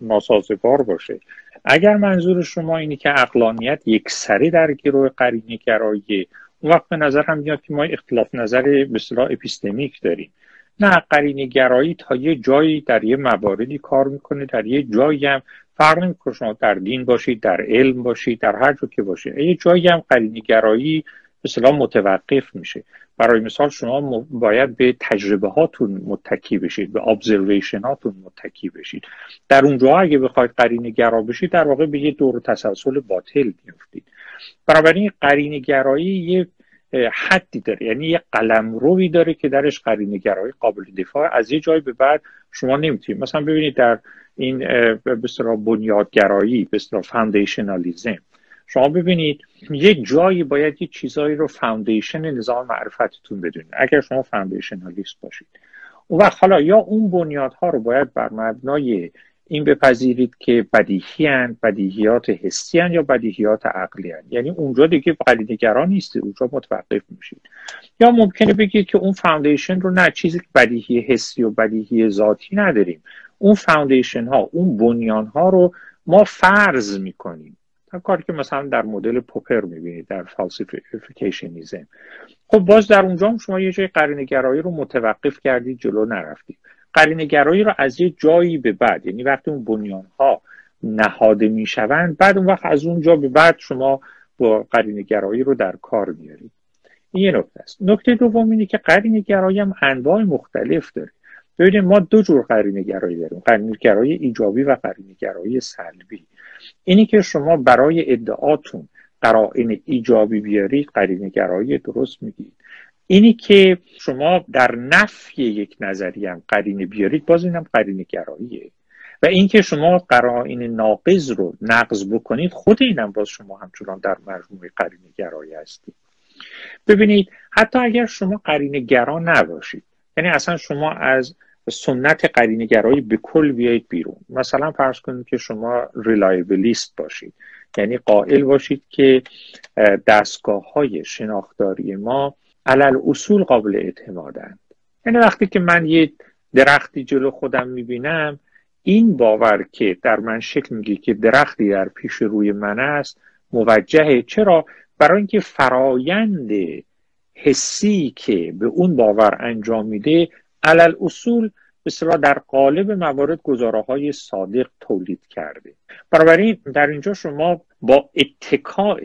ناسازگار باشه. اگر منظور شما اینه که اقلانیت یک سری در گروه قرینه گرایی اون وقت به نظر هم میاد که ما اختلاف نظر به اصطلاح اپیستمیک داریم. نه قرینه گرایی تا یه جایی در یه مواردی کار می‌کنه در یه جایی هم فرق نمی‌کنه. شما در دین باشید در علم باشید در هر جا که باشید. یه جایی هم قرینه گرایی به متوقف میشه برای مثال شما باید به تجربه هاتون متکی بشید به ابزرویشن هاتون متکی بشید. در اونجا اگه بخواید قرینه گرا بشید در واقع به یه دور تسلسل باطل میفتید بنابراین قرینه گرایی یه حدی داره. یعنی یه قلم روی داره که درش قرینه گرایی قابل دفاع. از یه جای به بعد شما نمی‌تونید. مثلا ببینید در این به بنیادگرایی به foundationalism شما ببینید یه جایی باید یه چیزایی رو foundation نظام معرفتتون بدونید. اگر شما foundationalist باشید. اون وقت حالا یا اون بنیادها رو باید بر مبنای این بپذیرید که بدیهی هن، بدیهیات حسی هن یا بدیهیات عقلی هن. یعنی اونجا دیگه قرینه‌گرا نیستید اونجا متوقف میشید. یا ممکنه بگید که اون foundation رو نه چیزی که بدیهی حسی و بدیهی ذاتی نداریم. اون foundation ها اون بنیان ها رو ما فرض می‌کنیم. کاری که مثلا در مدل پوپر می‌بینید در falsificationism. خب باز در اونجا هم شما یه جای قرینه‌گرایی رو متوقف کردید جلو نرفتید قرینه‌گرایی رو از یه جایی به بعد یعنی وقتی اون بنیان ها نهاده می‌شوند بعد اون وقت از اونجا به بعد شما با قرینگرایی رو در کار میارید این یه نکته است. نکته دوم اینه که قرینگرایی هم انواع مختلف داره. ببینید ما دو جور قرینگرایی داریم قرینگرایی ایجابی و قرینگرایی سلبی. اینی که شما برای ادعاتون قرائن ایجابی بیارید قرینه گرایی درست میگید. اینی که شما در نفی یک نظری هم قرینه بیارید باز اینم قرینه گراییه و اینکه شما قرائن ناقض رو نقض بکنید خود اینم باز شما همچنان در مجموعه قرینه گرایی هستید. ببینید حتی اگر شما قرینه گرا نباشید یعنی اصلا شما از سنت قرینگرایی به کل بیایید بیرون. مثلا فرض کنید که شما ریلایبلیست باشید. یعنی قائل باشید که دستگاه های شناختاری ما علل اصول قابل اعتمادند. یعنی وقتی که من یه درختی جلو خودم می‌بینم این باور که در من شکل میگه که درختی در پیش روی من است موجهه. چرا؟ برای اینکه فرایند حسی که به اون باور انجام میده علل اصول بسیار در قالب موارد گزاره های صادق تولید کرده. بنابراین در اینجا شما با اتکاع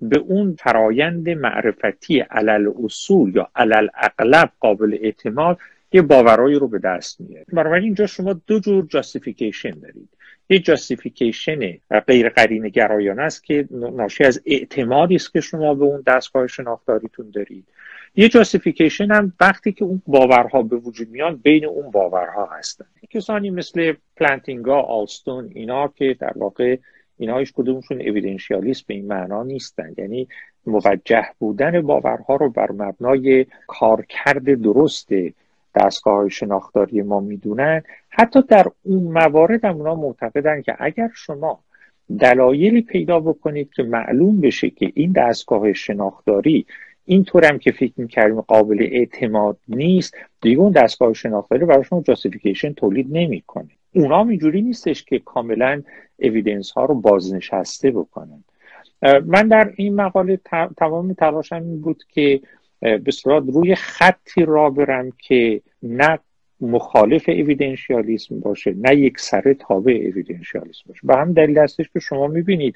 به اون فرایند معرفتی علل اصول یا علل اغلب قابل اعتماد یه باورایی رو به دست میاره بنابراین اینجا شما دو جور جاستیفیکیشن دارید. یه جاستیفیکیشن غیر قرین گرایانه است که ناشی از اعتمادی است که شما به اون دستگاه شناختاریتون دارید. یه جاستیفیکیشن هم وقتی که اون باورها به وجود میان بین اون باورها هستن. کسانی مثل پلانتینگا آلستون اینا که در واقع اینا هیچ کدومشون اویدنشیالیست به این معنا نیستن. یعنی موجه بودن باورها رو بر مبنای کارکرد درست دستگاه شناختاری ما می‌دونن. حتی در اون موارد هم اونا معتقدن که اگر شما دلایلی پیدا بکنید که معلوم بشه که این دستگاه شناختاری اینطور هم که فکر می‌کردیم قابل اعتماد نیست دیگه اون دستگاه شناختاری برای شما جاستیفیکیشن تولید نمی‌کنه. اونا اینجوری نیستش که کاملا اویدنس ها رو بازنشسته بکنن. من در این مقاله تمام تلاشم این بود که به صورت روی خطی را برم که نه مخالف اویدنشیالیسم باشه نه یک سره تابع اویدنشیالیسم باشه. به هم دلیل هستش که شما می‌بینید.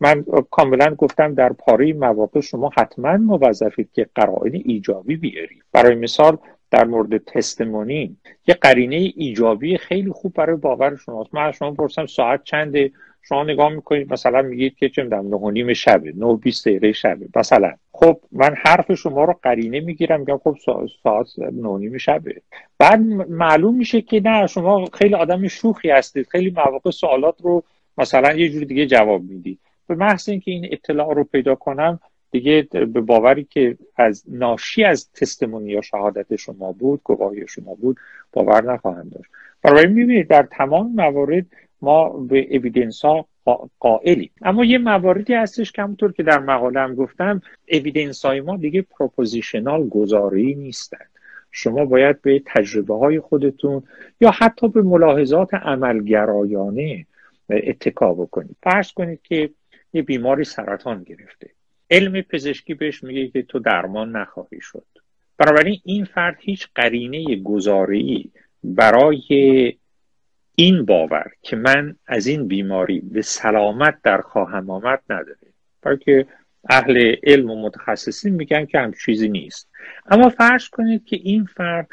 من کاملا گفتم در پاره مواقع شما حتما موظفید که قرائن ایجابی بیارید. برای مثال در مورد تستمونی یه قرینه ایجابی خیلی خوب برای باور شماست. من از شما پرسم ساعت چنده؟ شما نگاه می‌کنید مثلا میگید که چه می‌دونم نه نیم شبه نه بیست دقیقه شبه مثلا خب من حرف شما رو قرینه می‌گیرم میگم خب ساعت نه نیم شبه بعد معلوم میشه که نه شما خیلی آدم شوخی هستید خیلی مواقع سوالات رو مثلا یه جور دیگه جواب می‌دید به محض اینکه این اطلاع رو پیدا کنم دیگه به باوری که از ناشی از تستمونی یا شهادت شما بود گواهی شما بود باور نخواهم داشت. برای می‌بینید در تمام موارد ما به evidence ها قائلیم. اما یه مواردی هستش که همونطور که در مقاله هم گفتم evidence های ما دیگه propositional گزاره‌ای نیستند شما باید به تجربه های خودتون یا حتی به ملاحظات عملگرایانه اتکا بکنید. فرض کنید که یه بیماری سرطان گرفته. علم پزشکی بهش میگه که تو درمان نخواهی شد. بنابراین این فرد هیچ قرینه گزاره‌ای برای این باور که من از این بیماری به سلامت در خواهم آمد نداره برای اهل علم و متخصصین میگن که هم چیزی نیست. اما فرض کنید که این فرد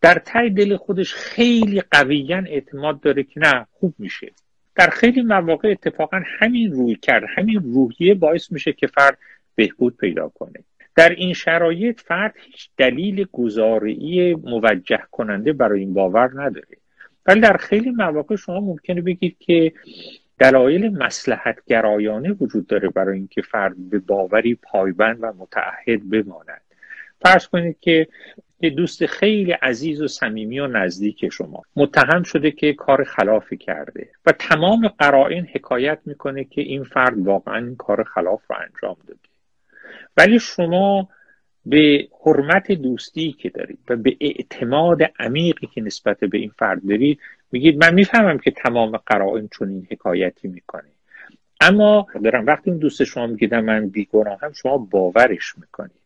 در تای دل خودش خیلی قویا اعتماد داره که نه خوب میشه. در خیلی مواقع اتفاقا همین روی کرد همین روحیه باعث میشه که فرد بهبود پیدا کنه. در این شرایط فرد هیچ دلیل گزارعی موجه کننده برای این باور نداره. ولی در خیلی مواقع شما ممکنه بگید که دلایل مسلحت گرایانه وجود داره برای اینکه فرد به باوری پایبند و متعهد بماند. فرض کنید که یه دوست خیلی عزیز و صمیمی و نزدیک شما متهم شده که کار خلافی کرده و تمام قرائن حکایت می‌کنه که این فرد واقعا این کار خلاف رو انجام داده. ولی شما به حرمت دوستی که دارید و به اعتماد عمیقی که نسبت به این فرد دارید میگید من می‌فهمم که تمام قرائن این حکایتی می‌کنه. اما دارم وقتی این دوست شما میگیدم من هم شما باورش می‌کنید.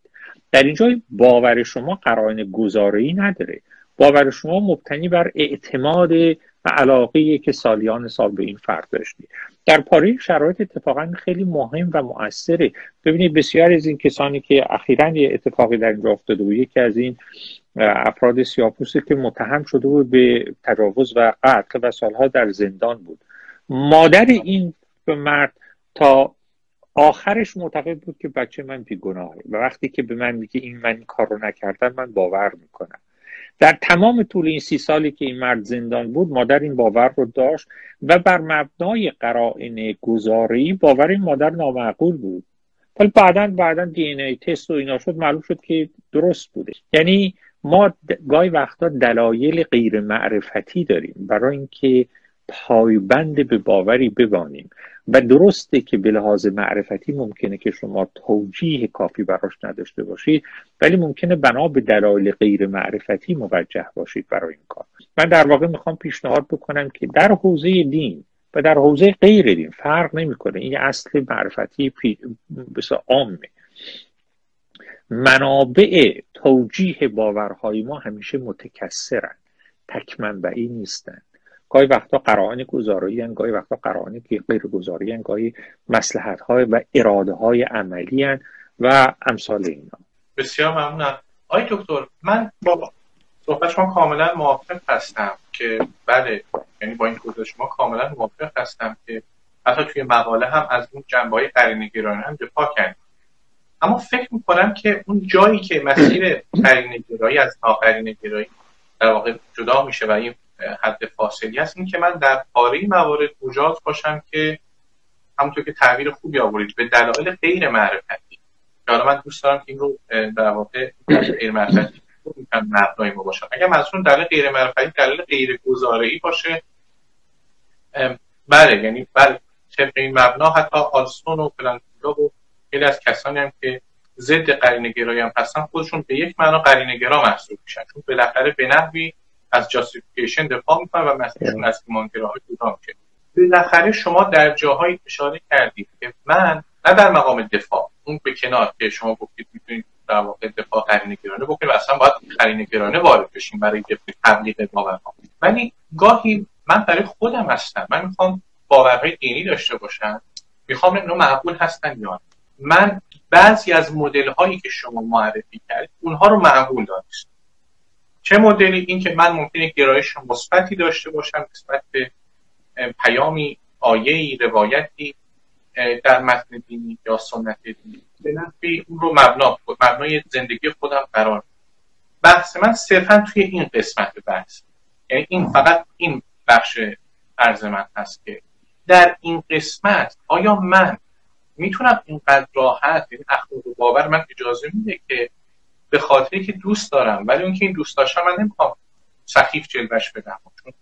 در اینجا باور شما قرائن گزاره‌ای نداره. باور شما مبتنی بر اعتماد و علاقه که سالیان سال به این فرد داشتی. در پاره شرایط اتفاقا خیلی مهم و مؤثره. ببینید بسیار از این کسانی که اخیرا یه اتفاقی در اینجا افتاده بود یکی از این افراد سیاپوسی که متهم شده بود به تجاوز و قتل و سالها در زندان بود. مادر این مرد تا آخرش معتقد بود که بچه من بیگناهه و وقتی که به من میگه این من این کار نکردم من باور می‌کنم. در تمام طول این سی سالی که این مرد زندان بود مادر این باور رو داشت و بر مبنای قرائن گزاری باور این مادر نامعقول بود. ولی بعدا بعدا دی ای تست و اینا شد معلوم شد که درست بوده. یعنی ما گاهی وقتا دلایل غیر معرفتی داریم. برای اینکه پایبند به باوری ببانیم. و درسته که به لحاظ معرفتی ممکنه که شما توجیه کافی براش نداشته باشید ولی ممکنه بنا به دلایل غیر معرفتی موجه باشید برای این کار. من در واقع می‌خوام پیشنهاد بکنم که در حوزه دین و در حوزه غیر دین فرق نمی‌کنه. این اصل معرفتی بس عامه. منابع توجیه باورهای ما همیشه متکثرن. تک منبعی نیستن. گاهی وقتا قرائن گزاری گاهی وقتا قرائن غیر گزاری گاهی مسلحت های و اراده های عملی و امثال اینا. بسیار ممنونم آی دکتر من با صحبت شما کاملا موافق هستم که بله یعنی با این گزارش شما کاملا موافق هستم که حتی توی مقاله هم از اون جنبه های قرینگرانه هم دفاع کردیم. اما فکر می‌کنم که اون جایی که مسیر قرینگرایی از ناقرینگرایی در واقع جدا میشه و این حد فاصلی هست این که من در پاره موارد مجاز باشم که همونطور که تعبیر خوبی آورید به دلایل غیر معرفتی. حالا من دوست دارم که این رو در واقع غیر معرفتی مبنای ما باشم اگر منظور دلیل غیر معرفتی دلیل غیر گزاره‌ای باشه بله یعنی بله طبق این مبنا حتی آلستون و پلانتیلا و خیلی از کسانی هم که ضد قرینگرایی هم هستن خودشون به یک معنا قرینگرا محسوب میشن. چون بالاخره به نحوی از جاستیفیکیشن دفاع می‌کنن و مسئولشون از ایمانگراها جدا میشه بالاخره شما در جاهایی اشاره کردید که من نه در مقام دفاع اون به کنار که شما گفتید می‌تونید در واقع دفاع قرینه گرانه بکنید و اصلا باید قرینه گرانه وارد بشیم برای تبلیغ باورها. ولی گاهی من برای خودم هستم. من می‌خوام باورهای دینی داشته باشم. می‌خوام اینو معقول هستن یا من بعضی از مدل هایی که شما معرفی کردید اونها رو معقول دانستم. چه مدلی؟ این که من ممکنه گرایش مثبتی داشته باشم نسبت به پیامی آیه روایتی در متن دینی یا سنت دینی. به نفعی اون رو مبنا مبنای زندگی خودم قرار بحث من صرفا توی این قسمت بحث. یعنی این فقط این بخش عرض من هست که در این قسمت آیا من می‌تونم اینقدر راحت این یعنی اخلاق و باور من اجازه میده که به خاطری که دوست دارم. ولی اون که این دوست داشتم من نمی‌خوام سخیف جلوش بدم. چون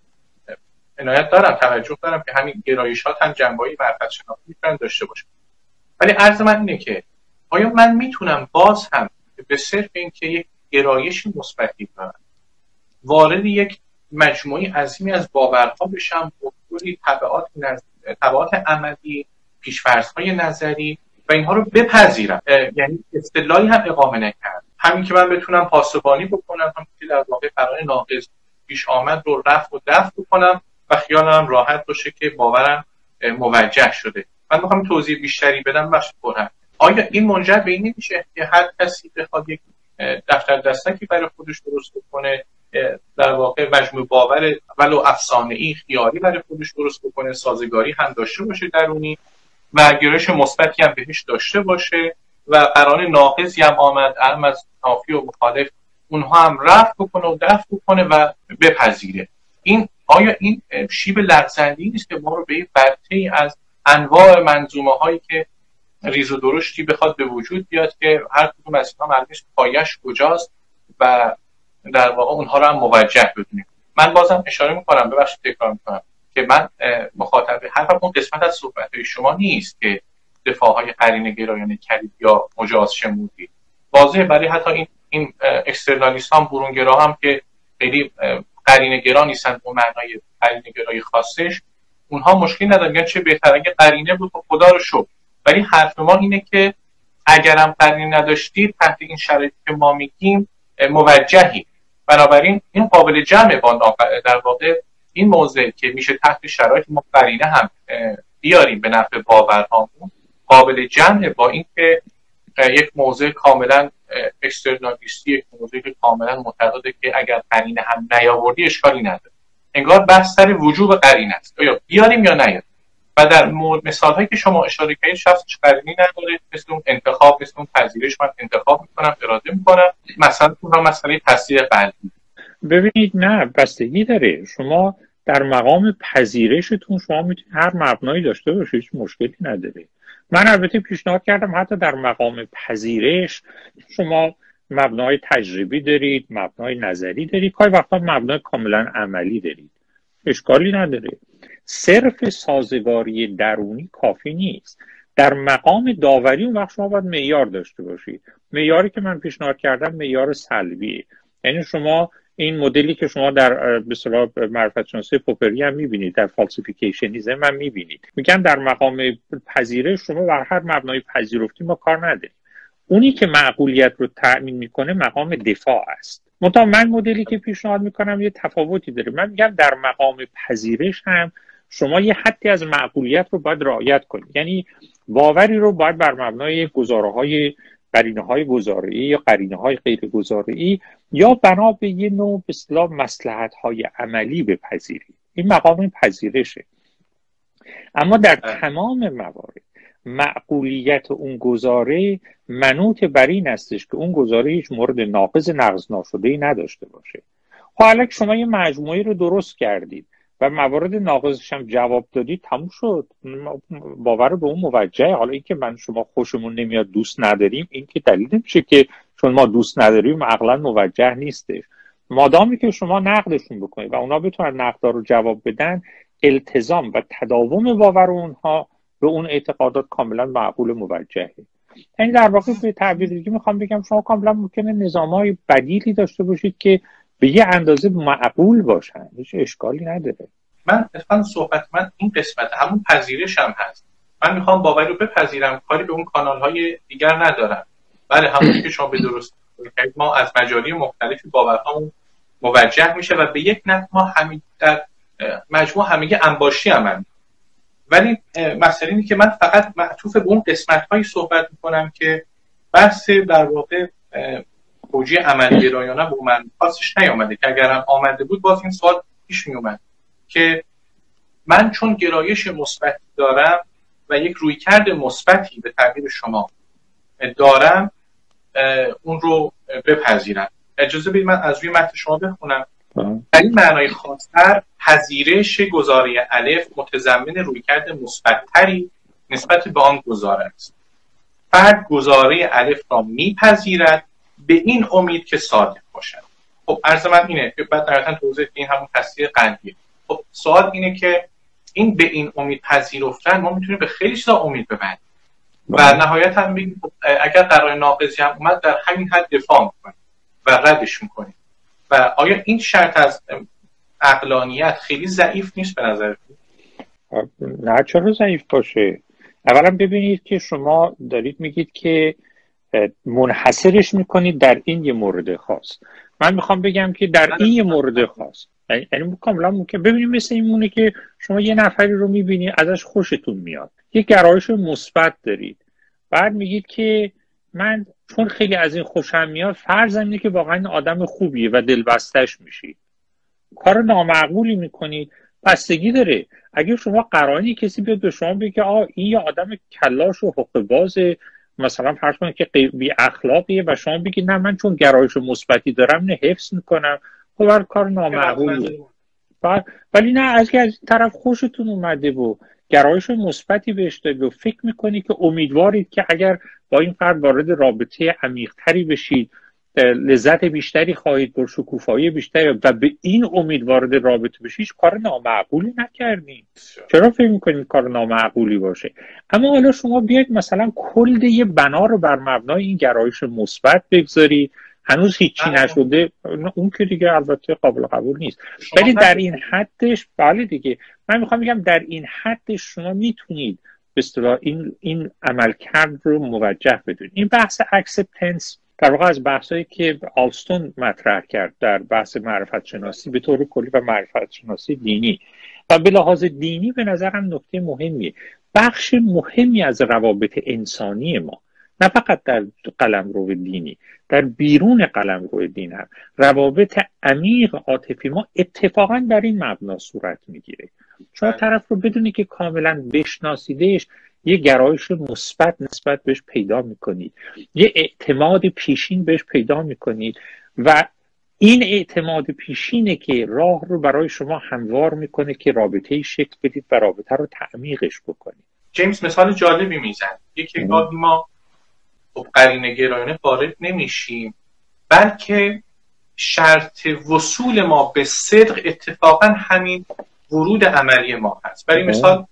عنایت دارم توجه دارم که همین گرایشات هم جنبایی معرفت شناختی می‌تونن داشته باشم ولی عرض من اینه که آیا من می‌تونم باز هم به صرف اینکه یک گرایش مثبتی دارم وارد یک مجموعی عظیمی از باورها بشم کلی طبعات, نز... طبعات عملی پیشفرض های نظری و اینها رو بپذیرم؟ یعنی اصطلاحی هم اقامه نکرد. همین که من بتونم پاسبانی بکنم هم که در واقع قرار ناقص پیش آمد رو رفت و دفت بکنم و خیالم راحت باشه که باورم موجه شده. من می‌خوام توضیح بیشتری بدم بخش پرم آیا این منجر به این نمیشه که هر کسی بخواد یک دفتر دستکی برای خودش درست بکنه در واقع مجموع باور ولو افسانه ای خیالی برای خودش درست بکنه سازگاری هم داشته باشه درونی و گرایش مثبتی هم بهش داشته باشه؟ و قرار ناقصی هم آمد هم از نافی و مخالف اونها هم رفت بکنه و دفت بکنه و بپذیره. این آیا این شیب لغزندی نیست که ما رو به این ای از انواع منظومه هایی که ریز و درشتی بخواد به وجود بیاد که هر کدوم از اینها معلومش پایش کجاست و در واقع اونها رو هم موجه بدونیم. من بازم اشاره می‌کنم ببخشید تکرار می‌کنم که من مخاطب هر اون قسمت از صحبت شما نیست که دفاع های قرین گرایانه کردید یا مجاز شمودید واضحه برای حتی این این اکسترنالیست هم برونگرا هم که خیلی قرین گرا نیستن اون معنای قرین گرای خاصش. اونها مشکلی ندارن چه بهتر اگه قرینه بود خب خدا رو شکر. ولی حرف ما اینه که اگرم قرینه نداشتید تحت این شرایطی که ما میگیم موجهی. بنابراین این قابل جمع باند در واقع این موضع که میشه تحت شرایط ما قرینه هم بیاریم به نفع باورهامون قابل جمع با اینکه یک موضع کاملا اکسترنالیستی یک موضوع کاملا معتقده که اگر قرینه هم نیاوردی اشکالی نداره. انگار بحث سر وجوب قرینه است. یا بیاریم یا نیاریم؟ و در مثال هایی که شما اشاره کردید شخص قرینی نداره مثل اون انتخاب مثل اون پذیرش من انتخاب می‌کنم اراده می‌کنم مثلا اون مسئله تصدیق قلبی ببینید نه بستگی داره. شما در مقام پذیرشتون شما می‌تونید هر مبنایی داشته باشید هیچ مشکلی نداره. من البته پیشنهاد کردم حتی در مقام پذیرش شما مبنای تجربی دارید مبنای نظری دارید گاهی وقتا مبنای کاملا عملی دارید. اشکالی نداره. صرف سازگاری درونی کافی نیست. در مقام داوری اون وقت شما باید معیار داشته باشید. معیاری که من پیشنهاد کردم معیار سلبیه. یعنی شما این مدلی که شما در به اصطلاح معرفت شناسی پوپری هم می‌بینید در falsificationism هم می‌بینید. میگن در مقام پذیرش شما بر هر مبنای پذیرفتی ما کار نداریم. اونی که معقولیت رو تأمین می‌کنه مقام دفاع است. منتها من مدلی که پیشنهاد می‌کنم یه تفاوتی داره. من میگم در مقام پذیرش هم شما یه حدی از معقولیت رو باید رعایت کنید. یعنی باوری رو باید بر مبنای گزاره های قرینه های گزاره یا قرینه های غیر گزاره یا بنا به یه نوع به اصطلاح مسلحت های عملی بپذیرید. این مقام پذیرشه. اما در تمام موارد معقولیت اون گزاره منوط بر این استش که اون گزاره هیچ مورد ناقض نقض ناشده ای نداشته باشه. حالا خب شما یه مجموعه رو درست کردید. و موارد ناقضش هم جواب دادی تموم شد. باور به اون موجه. حالا اینکه من شما خوشمون نمیاد دوست نداریم این که دلیل نمیشه که چون ما دوست نداریم عقلا موجه نیستش. مادامی که شما نقدشون بکنید و اونا بتونن نقدار رو جواب بدن التزام و تداوم باور اونها به اون اعتقادات کاملا معقول موجهه. یعنی در واقع به تعبیر دیگه می‌خوام بگم شما کاملا ممکنه نظام های بدیلی داشته باشید که به یه اندازه معقول باشن. هیچ اشکالی نداره. من اتفاقا صحبت من این قسمت همون پذیرش هم هست. من می‌خوام باوری رو بپذیرم. کاری به اون کانال های دیگر ندارم. بله همونی که شما به درست ما از مجاری مختلفی باورهامون موجه میشه و به یک نحو ما همین در مجموع همه انباشی هم ولی مسئله اینه که من فقط معطوف به اون قسمت هایی صحبت می‌کنم که بحث در واقع توجیه عملی گرایانه به من خاصش نیامده که اگر آمده بود باز این سوال پیش میومد که من چون گرایش مثبت دارم و یک رویکرد مثبتی به تعبیر شما دارم اون رو بپذیرم. اجازه بدید من از روی متن شما بخونم. در این معنای خاصتر پذیرش گزاره الف متضمن رویکرد مثبتتری نسبت به آن گزاره است. فرد گزاره الف را میپذیرد به این امید که صادق باشد. خب عرض من اینه که بعد نهایتا توضیح این همون تصدیق قلبی. خب سوال اینه که این به این امید پذیرفتن ما می‌تونیم به خیلی چیزا امید ببندیم. و بله. نهایت هم بگیم خب، اگر قرار ناقضی هم اومد در همین حد دفاع می‌کنیم و ردش می‌کنیم. و آیا این شرط از اقلانیت خیلی ضعیف نیست به نظر نه چرا ضعیف باشه؟ اولا ببینید که شما دارید میگید که منحصرش می‌کنید در این یه مورد خاص. من می‌خوام بگم که در این یه مورد خاص یعنی, یعنی کاملا ممکن ببینید مثل این مونه که شما یه نفری رو می‌بینید ازش خوشتون میاد. یه گرایش مثبت دارید. بعد میگید که من چون خیلی از این خوشم میاد فرض اینه که واقعا آدم خوبیه و دلبستش میشید کار نامعقولی می‌کنید بستگی داره. اگر شما قرانی کسی بیاد به شما بگه آ این یه آدم کلاش و بازه مثلا فرض کنید که بی اخلاقیه و شما بگید نه من چون گرایش مثبتی دارم نه حفظ می‌کنم. خب کار نامعقولیه ولی نه از که از طرف خوشتون اومده و گرایش مثبتی بهش دارید و فکر می‌کنید که امیدوارید که اگر با این فرد وارد رابطه عمیقتری بشید لذت بیشتری خواهید برد شکوفایی بیشتری. و به این امید وارد رابطه بشید کار نامعقولی نکردین. چرا فکر می‌کنید کار نامعقولی باشه؟ اما حالا شما بیاید مثلا کل یه بنا رو بر مبنای این گرایش مثبت بگذارید. هنوز هیچی. نشده. اون که دیگه البته قابل قبول نیست. ولی در این حدش بله دیگه. من می‌خوام بگم در این حدش شما می‌تونید به اصطلاح این این عملکرد رو موجه بدونید. این بحث acceptance در واقع از بحثایی که آلستون مطرح کرد در بحث معرفت شناسی به طور کلی و معرفت شناسی دینی. و به لحاظ دینی به نظرم نکته مهمیه. بخش مهمی از روابط انسانی ما نه فقط در قلم رو دینی در بیرون قلم رو دین هم روابط عمیق عاطفی ما اتفاقا در این مبنا صورت می‌گیره. شما بله. طرف رو بدونی که کاملا بشناسیدش یه گرایش مثبت نسبت بهش پیدا می‌کنید. یه اعتماد پیشین بهش پیدا می‌کنید و این اعتماد پیشینه که راه رو برای شما هموار می‌کنه که رابطه شکل بدید و رابطه رو تعمیقش بکنید. جیمز مثال جالبی میزن یکی گاهی ما خب قرینه گرایانه وارد نمیشیم بلکه شرط وصول ما به صدق اتفاقا همین ورود عملی ما هست. برای مثال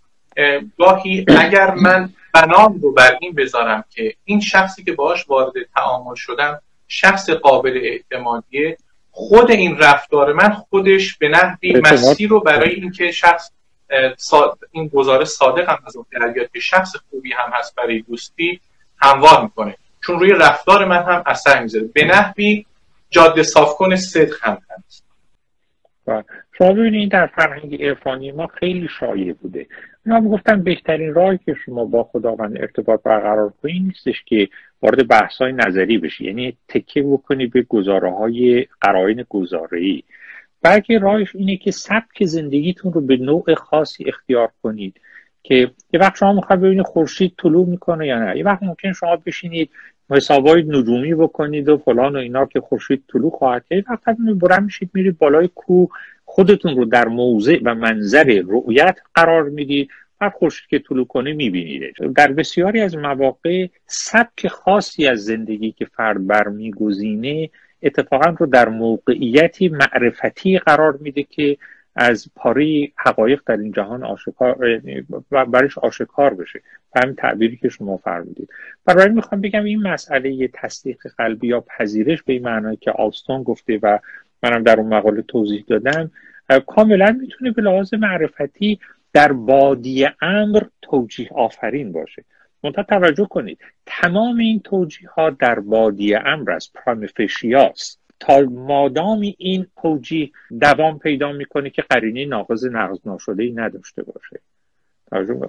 گاهی اگر من بنام رو بر این بذارم که این شخصی که باش وارد تعامل شدم شخص قابل اعتمادیه خود این رفتار من خودش به نحوی مسیر رو برای اینکه شخص این گزاره صادق هم از اون که شخص خوبی هم هست برای دوستی هموار می‌کنه. چون روی رفتار من هم اثر می‌ذاره. به نحوی جاده صاف کن صدق هم هست. بله. شما ببینید در فرهنگ عرفانی ما خیلی شایع بوده. من گفتم بهترین راهی که شما با خداوند ارتباط برقرار کنید نیستش که وارد بحث های نظری بشی. یعنی تکه بکنی به گزاره های قرائن گزاره بلکه راهش اینه که سبک زندگیتون رو به نوع خاصی اختیار کنید که یه وقت شما می‌خواید ببینید خورشید طلوع می‌کنه یا نه. یه وقت ممکن شما بشینید حسابای نجومی بکنید و فلان و اینا که خورشید طلوع خواهد کرد. وقت بلند میشید میرید بالای کوه خودتون رو در موضع و منظر رؤیت قرار می‌دید هر خورشید که طلوع کنه می‌بینید در بسیاری از مواقع سبک خاصی از زندگی که فرد برمیگزینه اتفاقا رو در موقعیتی معرفتی قرار میده که از پاری حقایق در این جهان آشکار برش آشکار بشه. همین تعبیری که شما فرمودید. برای می‌خوام بگم این مسئله تصدیق قلبی یا پذیرش به این معنی که آلستون گفته و منم در اون مقاله توضیح دادم. کاملا می‌تونه به لحاظ معرفتی در بادی امر توجیه آفرین باشه. منتها توجه کنید تمام این توجیه ها در بادی امر است پرامفشیاست تا مادامی این توجیه دوام پیدا می‌کنه که قرینه ناقض نقض ناشده ای نداشته باشه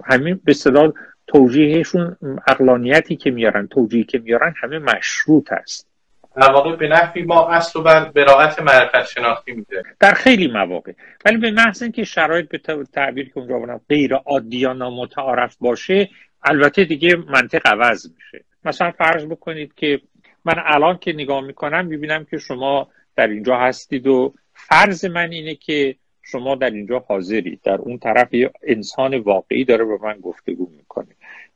همین به صلاح توجیهشون اقلانیتی که میارن توجیهی که میارن همه مشروط است. در واقع به نحوی ما اصل و بر براعت معرفت شناختی میده. در خیلی مواقع. ولی به محض اینکه شرایط به تعبیر که اونجا غیر عادی یا نامتعارف باشه البته دیگه منطق عوض میشه. مثلا فرض بکنید که من الان که نگاه می‌کنم می‌بینم که شما در اینجا هستید و فرض من اینه که شما در اینجا حاضرید. در اون طرف یه انسان واقعی داره به من گفتگو می‌کنه.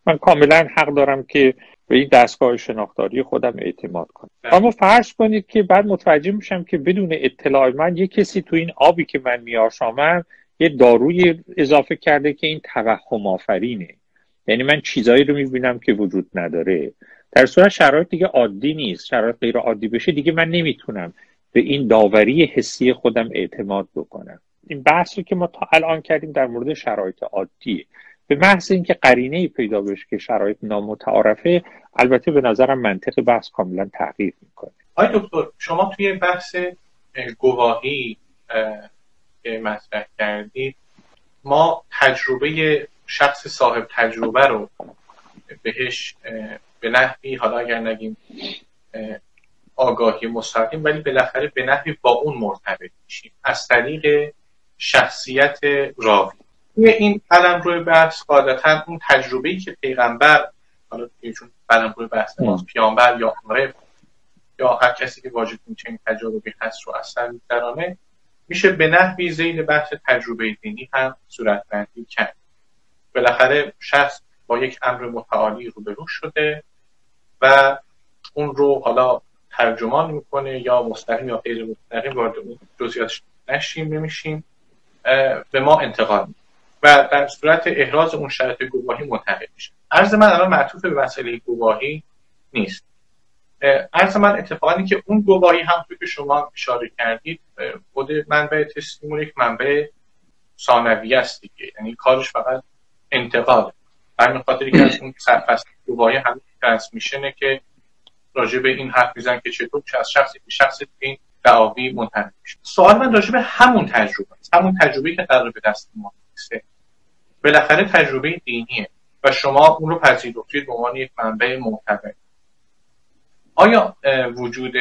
من کاملا حق دارم که به این دستگاه شناختاری خودم اعتماد کنم. بله. اما فرض کنید که بعد متوجه میشم که بدون اطلاع من یه کسی تو این آبی که من میآشامم یه داروی اضافه کرده که این توهم آفرینه. یعنی من چیزایی رو می‌بینم که وجود نداره. در صورت شرایط دیگه عادی نیست. شرایط غیر عادی بشه دیگه من نمی‌تونم به این داوری حسی خودم اعتماد بکنم. این بحثی که ما تا الان کردیم در مورد شرایط عادیه. به محض اینکه قرینه ای پیدا بشه که شرایط نامتعارفه البته به نظرم منطق بحث کاملا تغییر می‌کنه. آقای دکتر شما توی بحث گواهی که مطرح کردید ما تجربه شخص صاحب تجربه رو بهش به نحوی حالا اگر نگیم آگاهی مستقیم ولی بالاخره به نحوی با اون مرتبط میشیم. از طریق شخصیت راوی. توی این قلم روی بحث قاعدتا اون تجربه‌ای که پیغمبر حالا چون قلم روی بحث ماست پیامبر یا عارف یا هر کسی که واجد این چنین تجربه هست رو اثر میگذرانه میشه به نحوی زیل بحث تجربه دینی هم صورت بندی کرد. بالاخره شخص با یک امر متعالی روبرو شده و اون رو حالا ترجمان می‌کنه یا مستقیم یا غیر مستقیم وارد اون جزئیاتش نشیم نمیشیم به ما انتقال میده. و در صورت احراز اون شرط گواهی منتقل میشه. عرض من الان معطوف به مسئله گواهی نیست. عرض من اتفاقی که اون گواهی هم که شما اشاره کردید خود منبع تسلیمون یک منبع ثانوی است دیگه. یعنی کارش فقط انتقال. همین خاطر که از اون سرفست گواهی هم ترانسمیشنه که راجع به این حرف میزن که چطور از شخصی به شخصی این دعاوی منتقل میشه. سوال من راجع به همون تجربه است. همون تجربه که قرار به دست ما می‌رسه بالاخره تجربه دینیه و شما اون رو پذیرفتید به عنوان یک منبع معتبر. آیا وجود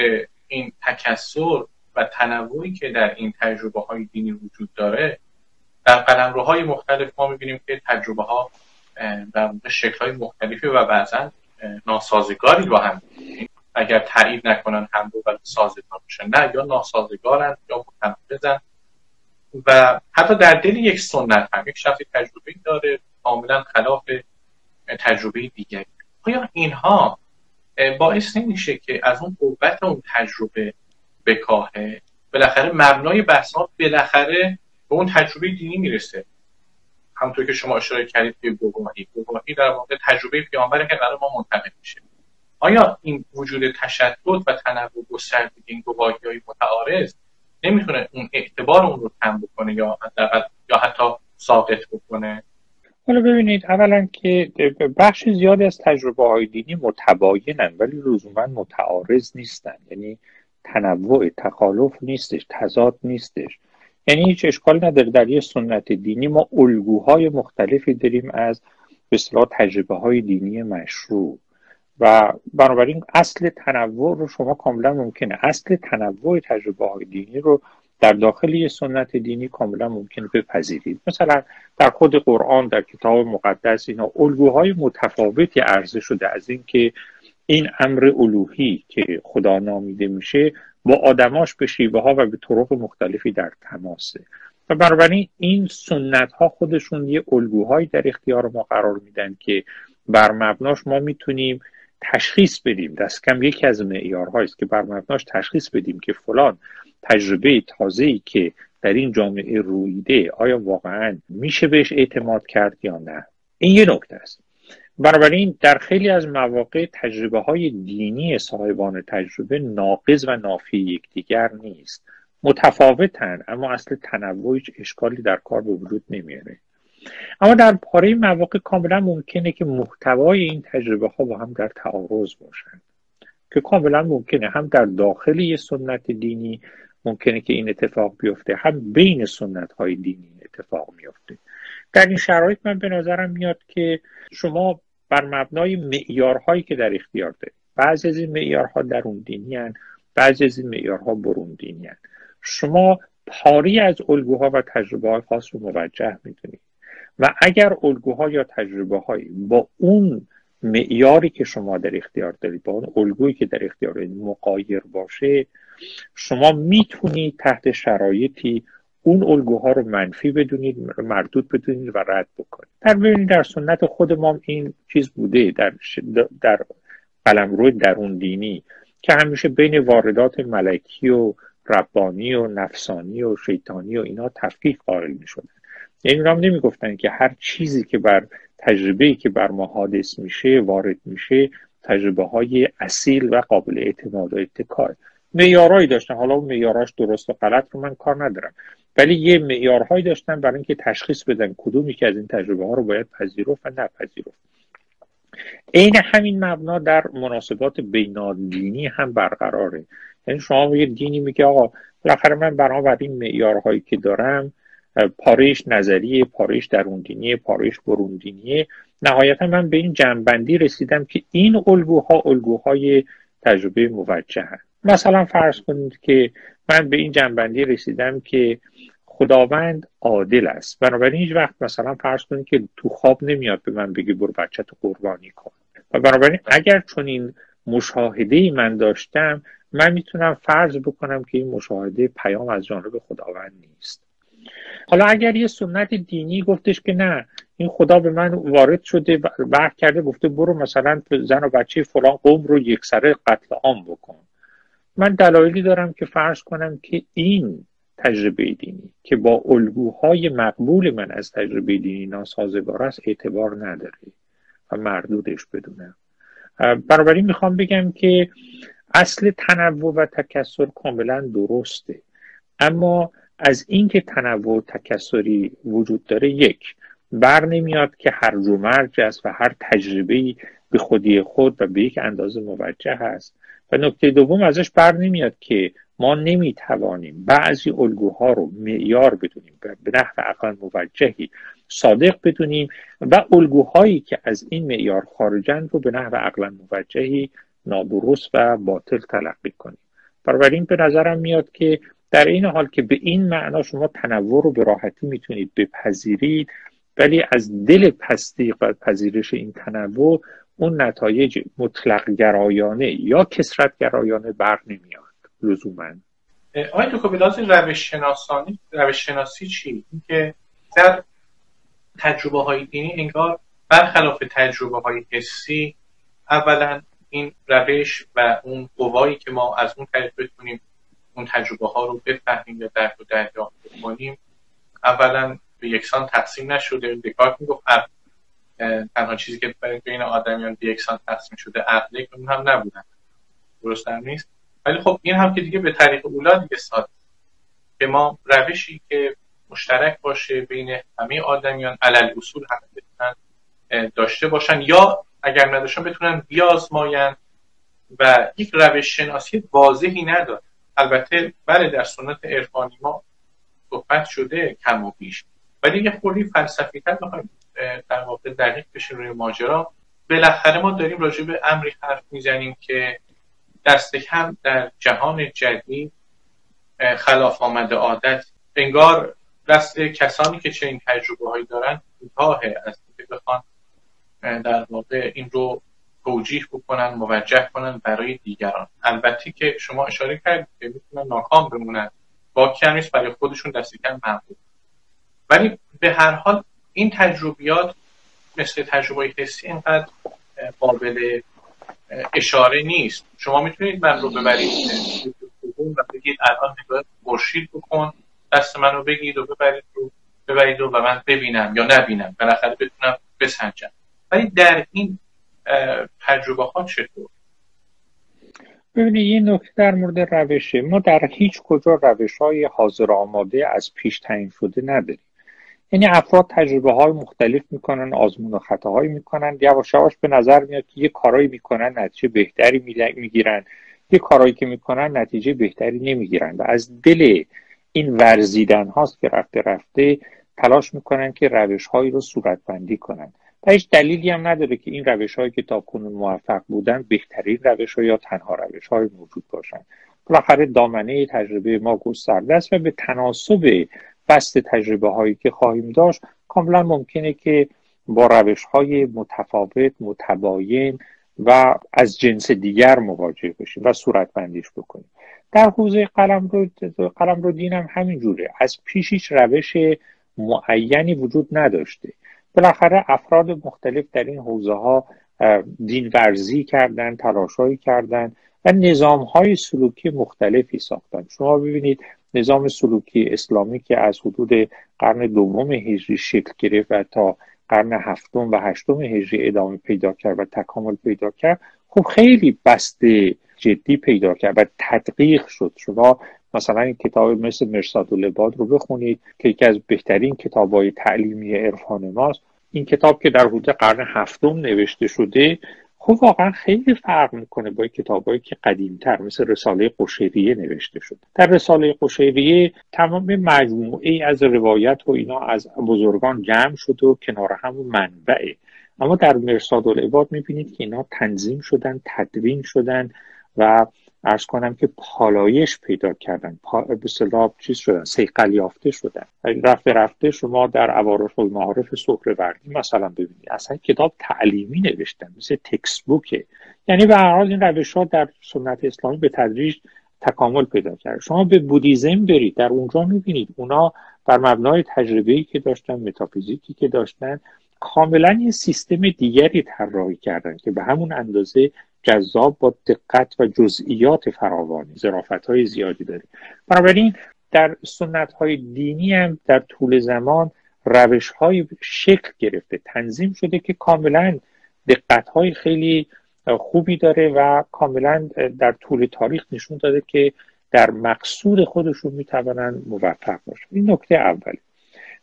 این تکسر و تنوعی که در این تجربه های دینی وجود داره در قلمروهای مختلف ما می‌بینیم که تجربه ها در شکل های مختلفی و بعضا ناسازگاری با هم اگر تایید نکنن هم رو ولی سازگار نه یا ناسازگارن یا متناقضن و حتی در دل یک سنت هم یک شخصی تجربه داره کاملا خلاف تجربه دیگری. آیا اینها باعث نمیشه که از اون قوت اون تجربه بکاهه؟ بالاخره مبنای بحث ها بالاخره به اون تجربه دینی می‌رسه. همونطور که شما اشاره کردید به گواهی گواهی در واقع تجربه پیامبره که قرار ما منتقل میشه آیا این وجود تشدد و تنوع گسترده این گواهی های متعارض نمی‌تونه اون اعتبار اون رو کم بکنه یا یا حتی ساقط بکنه. حالا ببینید اولا که بخش زیادی از تجربه های دینی متباینن ولی لزوما متعارض نیستن. یعنی تنوع تخالف نیستش تضاد نیستش. یعنی هیچ اشکال نداره در یه سنت دینی ما الگوهای مختلفی داریم از به تجربه های دینی مشروع. و بنابراین اصل تنوع رو شما کاملا ممکنه. اصل تنوع تجربه های دینی رو در داخل یه سنت دینی کاملا ممکنه بپذیرید. مثلا در خود قرآن در کتاب مقدس اینا الگوهای متفاوتی عرضه شده از اینکه این امر الوهی که خدا نامیده میشه با آدماش به شیوه ها و به طرق مختلفی در تماسه. و بنابراین این سنت ها خودشون یه الگوهایی در اختیار ما قرار میدن که بر مبناش ما می‌تونیم تشخیص بدیم. دست کم یکی از معیارهایی است که بر مبناش تشخیص بدیم که فلان تجربه تازه‌ای که در این جامعه رویده آیا واقعا میشه بهش اعتماد کرد یا نه. این یه نکته است. بنابراین در خیلی از مواقع تجربه های دینی صاحبان تجربه ناقض و نافی یکدیگر نیست. متفاوتن اما اصل تنوع اشکالی در کار به وجود نمیاره. اما در پاره مواقع کاملا ممکنه که محتوای این تجربه ها با هم در تعارض باشند که کاملا ممکنه هم در داخل یه سنت دینی ممکنه که این اتفاق بیفته هم بین سنت های دینی اتفاق میفته در این شرایط من به نظرم میاد که شما بر مبنای معیارهایی که در اختیار دارید بعضی از این معیارها درون دینی هن. بعضی از این معیارها برون دینی هن. شما پاری از الگوها و تجربه های خاص رو موجه می‌دونید و اگر الگوها یا تجربه هایی با اون معیاری که شما در اختیار دارید با اون الگویی که در اختیار دارید مقایر باشه شما می‌تونید تحت شرایطی اون الگوها رو منفی بدونید مردود بدونید و رد بکنید. در ببینید در سنت خود ما این چیز بوده در در قلمرو درون دینی که همیشه بین واردات ملکی و ربانی و نفسانی و شیطانی و اینا تفکیک قائل می شدن یعنی هم نمی گفتن که هر چیزی که بر تجربه که بر ما حادث میشه وارد میشه تجربه های اصیل و قابل اعتماد و اتکای معیارهایی داشتن. حالا اون معیارهاش درست و غلط رو من کار ندارم. ولی یه معیارهایی داشتن برای اینکه تشخیص بدن کدومی که از این تجربه ها رو باید پذیرفت و نپذیرفت. عین همین مبنا در مناسبات بینادینی هم برقراره. یعنی شما یه دینی میگه آقا بالاخره من بر این معیارهایی که دارم پارش نظریه پارش دینی پارش بروندینیه نهایتا من به این جنبندی رسیدم که این الگوها الگوهای تجربه موجه هست مثلا فرض کنید که من به این جنبندی رسیدم که خداوند عادل است. بنابراین هیچ وقت مثلا فرض کنید که تو خواب نمیاد به من بگی برو بچه تو قربانی کن. و بنابراین اگر چون این مشاهده ای من داشتم من می‌تونم فرض بکنم که این مشاهده پیام از جانب خداوند نیست. حالا اگر یه سنت دینی گفتش که نه این خدا به من وارد شده و کرده گفته برو مثلا زن و بچه فلان قوم رو یک سره قتل عام بکن. من دلایلی دارم که فرض کنم که این تجربه دینی که با الگوهای مقبول من از تجربه دینی ناسازگار است اعتبار نداره و مردودش بدونم بنابراین می‌خوام بگم که اصل تنوع و تکسر کاملا درسته. اما از اینکه تنوع تکسری وجود داره یک بر نمیاد که هر و مرج است و هر تجربه به خودی خود و به یک اندازه موجه هست. و نکته دوم ازش بر نمیاد که ما نمی‌توانیم بعضی الگوها رو معیار بدونیم به نحو اقل موجهی صادق بدونیم و الگوهایی که از این معیار خارجند رو به نحو عقلا موجهی نادرست و باطل تلقی کنیم. بنابراین به نظرم میاد که در این حال که به این معنا شما تنوع رو به راحتی می‌تونید بپذیرید ولی از دل تصدیق و پذیرش این تنوع اون نتایج مطلق گرایانه یا کسرت گرایانه بر نمیاد لزوما. آقای تو روش شناسانی روش شناسی چی؟ اینکه در تجربه های دینی انگار برخلاف تجربه های حسی اولا این روش و اون قوایی که ما از اون طریق بتونیم اون تجربه ها رو بفهمیم یا درک و دریافت کنیم اولا به یکسان تقسیم نشده. دکارت می‌گفت تنها چیزی که برای بین آدمیان به یکسان تقسیم شده عقله اون هم نبودن. درست هم نیست؟ ولی خب این هم که دیگه به طریق اولا دیگه ساده. که ما روشی که مشترک باشه بین همه آدمیان علل اصول هم بتونن داشته باشن یا اگر نداشتن بتونن بیازماین و یک روش شناسی واضحی نداره البته بله در سنت عرفانی ما صحبت شده کم و بیش. ولی یه خوری فلسفی تر بخوایم در واقع دقیق بشیم روی ماجرا. بالاخره ما داریم راجع به امری حرف می‌زنیم که دست کم در جهان جدید خلاف آمده عادت. انگار دست کسانی که چنین تجربه هایی دارن کوتاه از اینکه بخوان در واقع این رو توجیح بکنن موجه کنن برای دیگران. البته که شما اشاره کردید که می‌تونن ناکام بمونن. با نیست برای خودشون دست کم مقبول ولی به هر حال این تجربیات مثل تجربه حسی اینقدر قابل اشاره نیست. شما می‌تونید من رو ببرید. و بگید الان نگاه خورشید بکن دست من رو بگید و ببرید رو ببرید و من ببینم یا نبینم. بالاخره بتونم بسنجم. ولی در این تجربه ها چطور؟ ببینید یه نکته در مورد روشه. ما در هیچ کجا روش های حاضر آماده از پیش تعیین شده نداریم. یعنی افراد تجربه های مختلف می‌کنن آزمون و خطاهایی می‌کنن. یواش یواش به نظر میاد که یه کارایی می‌کنن نتیجه بهتری می‌گیرن. یه کارایی که می‌کنن نتیجه بهتری نمی‌گیرن. و از دل این ورزیدن هاست که رفته رفته تلاش می‌کنن که روش هایی رو صورت بندی کنن. و هیچ دلیلی هم نداره که این روش هایی که تا کنون موفق بودن بهترین روش ها یا تنها روش های موجود باشن. بالاخره دامنه تجربه ما گسترده است و به تناسب بست تجربه هایی که خواهیم داشت کاملا ممکنه که با روش های متفاوت متباین و از جنس دیگر مواجه بشیم و صورت بندیش بکنیم. در حوزه قلم رو, قلم رو دینم همین جوره از پیشیش روش معینی وجود نداشته. بالاخره افراد مختلف در این حوزه ها دین ورزی کردن تلاشهایی کردن و نظام های سلوکی مختلفی ساختن. شما ببینید نظام سلوکی اسلامی که از حدود قرن دوم هجری شکل گرفت و تا قرن هفتم و هشتم هجری ادامه پیدا کرد و تکامل پیدا کرد خب خیلی بسته جدی پیدا کرد و تدقیق شد. شما مثلا کتاب مثل مرساد لباد رو بخونید که یکی از بهترین کتاب های تعلیمی عرفان ماست. این کتاب که در حدود قرن هفتم نوشته شده خب واقعا خیلی فرق می‌کنه با کتابایی که قدیمتر مثل رساله قشیریه نوشته شد در رساله قشیریه تمام مجموعه از روایت و اینا از بزرگان جمع شد و کنار همون منبعه. اما در مرساد العباد می‌بینید که اینا تنظیم شدن تدوین شدن و ارز کنم که پالایش پیدا کردن. پا... به صلاح چیز شدن سیقل یافته شدن. رفته رفته شما در عوارف المعارف وردی مثلا ببینید. اصلا کتاب تعلیمی نوشتن مثل تکس بوکه یعنی به هر حال این روش ها در سنت اسلامی به تدریج تکامل پیدا کرد شما به بودیزم برید. در اونجا می‌بینید. اونا بر مبنای تجربه‌ای که داشتن متافیزیکی که داشتن کاملا یه سیستم دیگری طراحی کردن که به همون اندازه جذاب با دقت و جزئیات فراوانی. ظرافت های زیادی داره بنابراین در سنت های دینی هم در طول زمان روش های شکل گرفته. تنظیم شده که کاملا دقت های خیلی خوبی داره و کاملا در طول تاریخ نشون داده که در مقصود خودشون می‌توانند موفق باشن. این نکته اولی.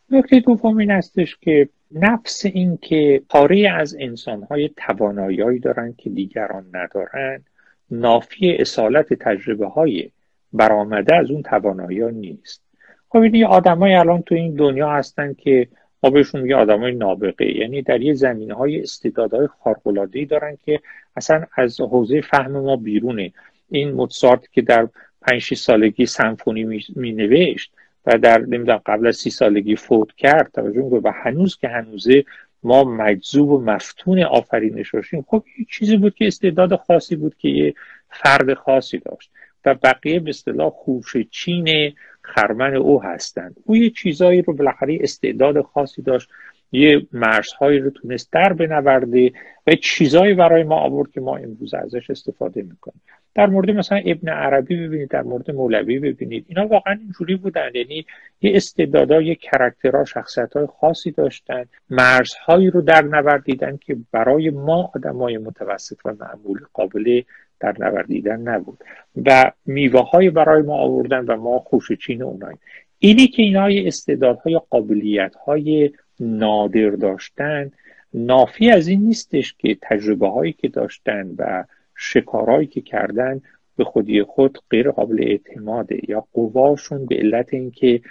نکته دوم این هستش که نفس این که پاره از انسانهای توانایی دارند که دیگران ندارند نافی اصالت تجربه های برآمده از اون توانایی نیست. خب این آدمای الان تو این دنیا هستن که ما بهشون میگه آدمای نابغه یعنی در یه زمینه های استعدادهای خارق‌العاده‌ای دارن که اصلا از حوزه فهم ما بیرونه. این موتسارت که در 5 سالگی سمفونی می نوشت و در نمی‌دونم قبل از سی سالگی فوت کرد توجه و هنوز که هنوزه ما مجذوب و مفتون آفرینش باشیم خب یه چیزی بود که استعداد خاصی بود که یه فرد خاصی داشت. و بقیه به اصطلاح خوش چین خرمن او هستند. او یه چیزایی رو بالاخره استعداد خاصی داشت. یه مرزهایی رو تونست در بنورده و چیزایی برای ما آورد که ما امروز ازش استفاده می‌کنیم. در مورد مثلا ابن عربی ببینید در مورد مولوی ببینید. اینا واقعا اینجوری بودن یعنی یه استعدادا یه کرکترها شخصیت های خاصی داشتن. مرزهایی رو در نوردیدن که برای ما آدمای متوسط و معمول قابل در نوردیدن نبود. و میوه های برای ما آوردن و ما خوشچین اونایی اینی که اینا استعدادهای قابلیت های نادر داشتن نافی از این نیستش که تجربه هایی که داشتن و شکارهایی که کردن به خودی خود غیر قابل اعتماده یا قواشون به علت اینکه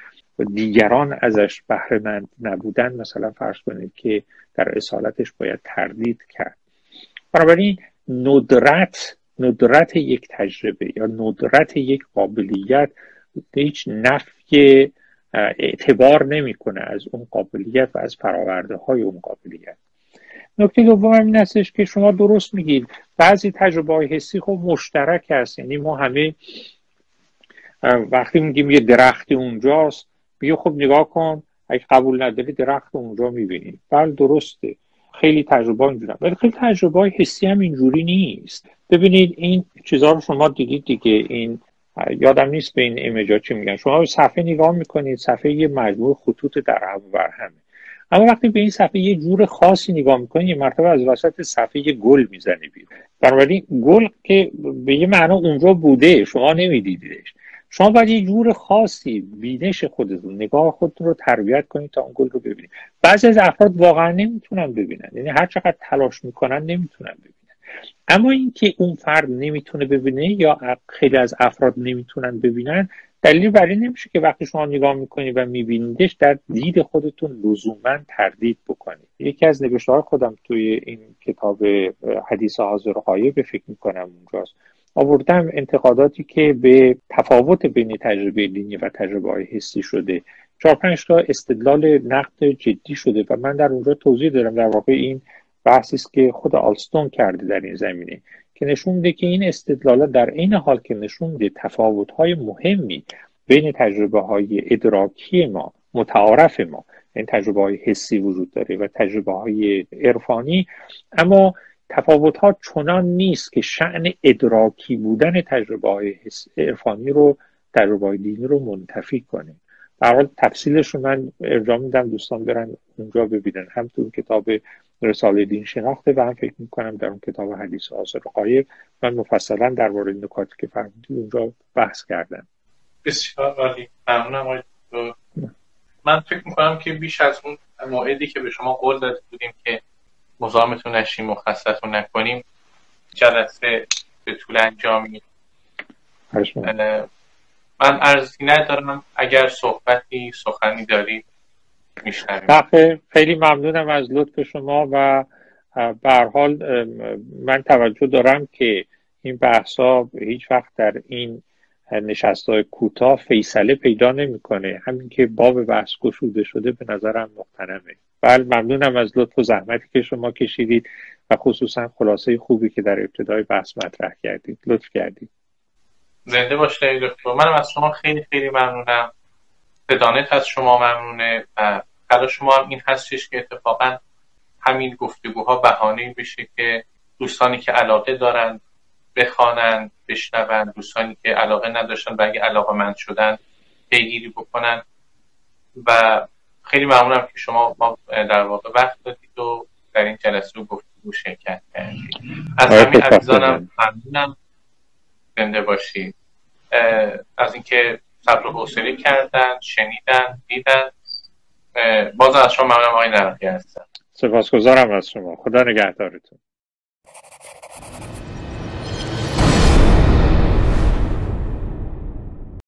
دیگران ازش بهرهمند نبودن مثلا فرض کنید که در اصالتش باید تردید کرد. بنابراین ندرت ندرت یک تجربه یا ندرت یک قابلیت هیچ نفی اعتبار نمی‌کنه از اون قابلیت و از فراورده های اون قابلیت. نکته دوم این هستش که شما درست میگید. بعضی تجربه های حسی خب مشترک هست. یعنی ما همه وقتی میگیم یه درختی اونجاست بیا خب نگاه کن اگه قبول نداری درخت اونجا می‌بینی. بله درسته. خیلی تجربه اینجوری ولی خیلی تجربه های حسی هم اینجوری نیست. ببینید این چیزها رو شما دیدید دیگه. این یادم نیست به این ایمیجا چی میگن. شما صفحه نگاه می‌کنید صفحه یه مجموع خطوط در هم همه. اما وقتی به این صفحه یه جور خاصی نگاه می‌کنید یه مرتبه از وسط صفحه یه گل می‌زنی بیرون. بنابراین گل که به یه معنا اونجا بوده شما نمیدیدیدش. شما باید یه جور خاصی بینش خودتون نگاه خودتون رو تربیت کنید تا اون گل رو ببینید. بعضی از افراد واقعا نمی‌تونن ببینن. یعنی هر چقدر تلاش می‌کنن نمی‌تونن ببینن. اما اینکه اون فرد نمی‌تونه ببینه یا خیلی از افراد نمی‌تونن ببینن دلیل بر این نمیشه که وقتی شما نگاه می‌کنید و میبینیدش در دید خودتون لزوما تردید بکنید. یکی از نوشته خودم توی این کتاب حدیث حاضر به فکر می‌کنم اونجاست. آوردم انتقاداتی که به تفاوت بین تجربه دینی و تجربه های حسی شده. چهار پنج تا استدلال نقد جدی شده و من در اونجا توضیح دارم در واقع این بحثی است که خود آلستون کرده در این زمینه. که نشون میده که این استدلال در این حال که نشون میده تفاوت های مهمی بین تجربه های ادراکی ما متعارف ما این تجربه های حسی وجود داره و تجربه های عرفانی اما تفاوت ها چنان نیست که شعن ادراکی بودن تجربه های عرفانی رو تجربه های دینی رو منتفی کنه. در حال تفصیلش رو من ارجاع میدم دوستان برن اونجا ببینن. هم تو کتاب رساله دین شناخته و هم فکر می‌کنم در اون کتاب حدیث آثار قایب من مفصلا در مورد نکاتی که فرمودید اونجا بحث کردم. بسیار عالی. ممنونم من فکر می‌کنم که بیش از اون موعدی که به شما قول داده بودیم که مزاحمتون نشیم و خستتون نکنیم جلسه به طول انجامی. من ارزی ندارم اگر صحبتی سخنی دارید میشنویم. خیلی ممنونم از لطف شما و به حال من توجه دارم که این بحثا هیچ وقت در این نشست های کوتاه فیصله پیدا نمی‌کنه. همین که باب بحث گشوده شده به نظرم محترمه. بله ممنونم از لطف و زحمتی که شما کشیدید و خصوصا خلاصه خوبی که در ابتدای بحث مطرح کردید. لطف کردید. زنده باشید منم از شما خیلی خیلی ممنونم. بدانت از شما ممنونه و برای شما هم این هستش که اتفاقا همین گفتگوها بهانه بشه که دوستانی که علاقه دارن بخوانن بشنون دوستانی که علاقه نداشتن و اگه علاقه مند شدن پیگیری بکنن. و خیلی ممنونم که شما ما در واقع وقت دادید و در این جلسه گفتگو شرکت کردید. از همین عزیزانم ممنونم. زنده باشید. از اینکه صبر و حوصله کردن شنیدن دیدن. باز از شما ممنونم آقای نرخی هستم. سپاسگزارم از شما. خدا نگهدارتون.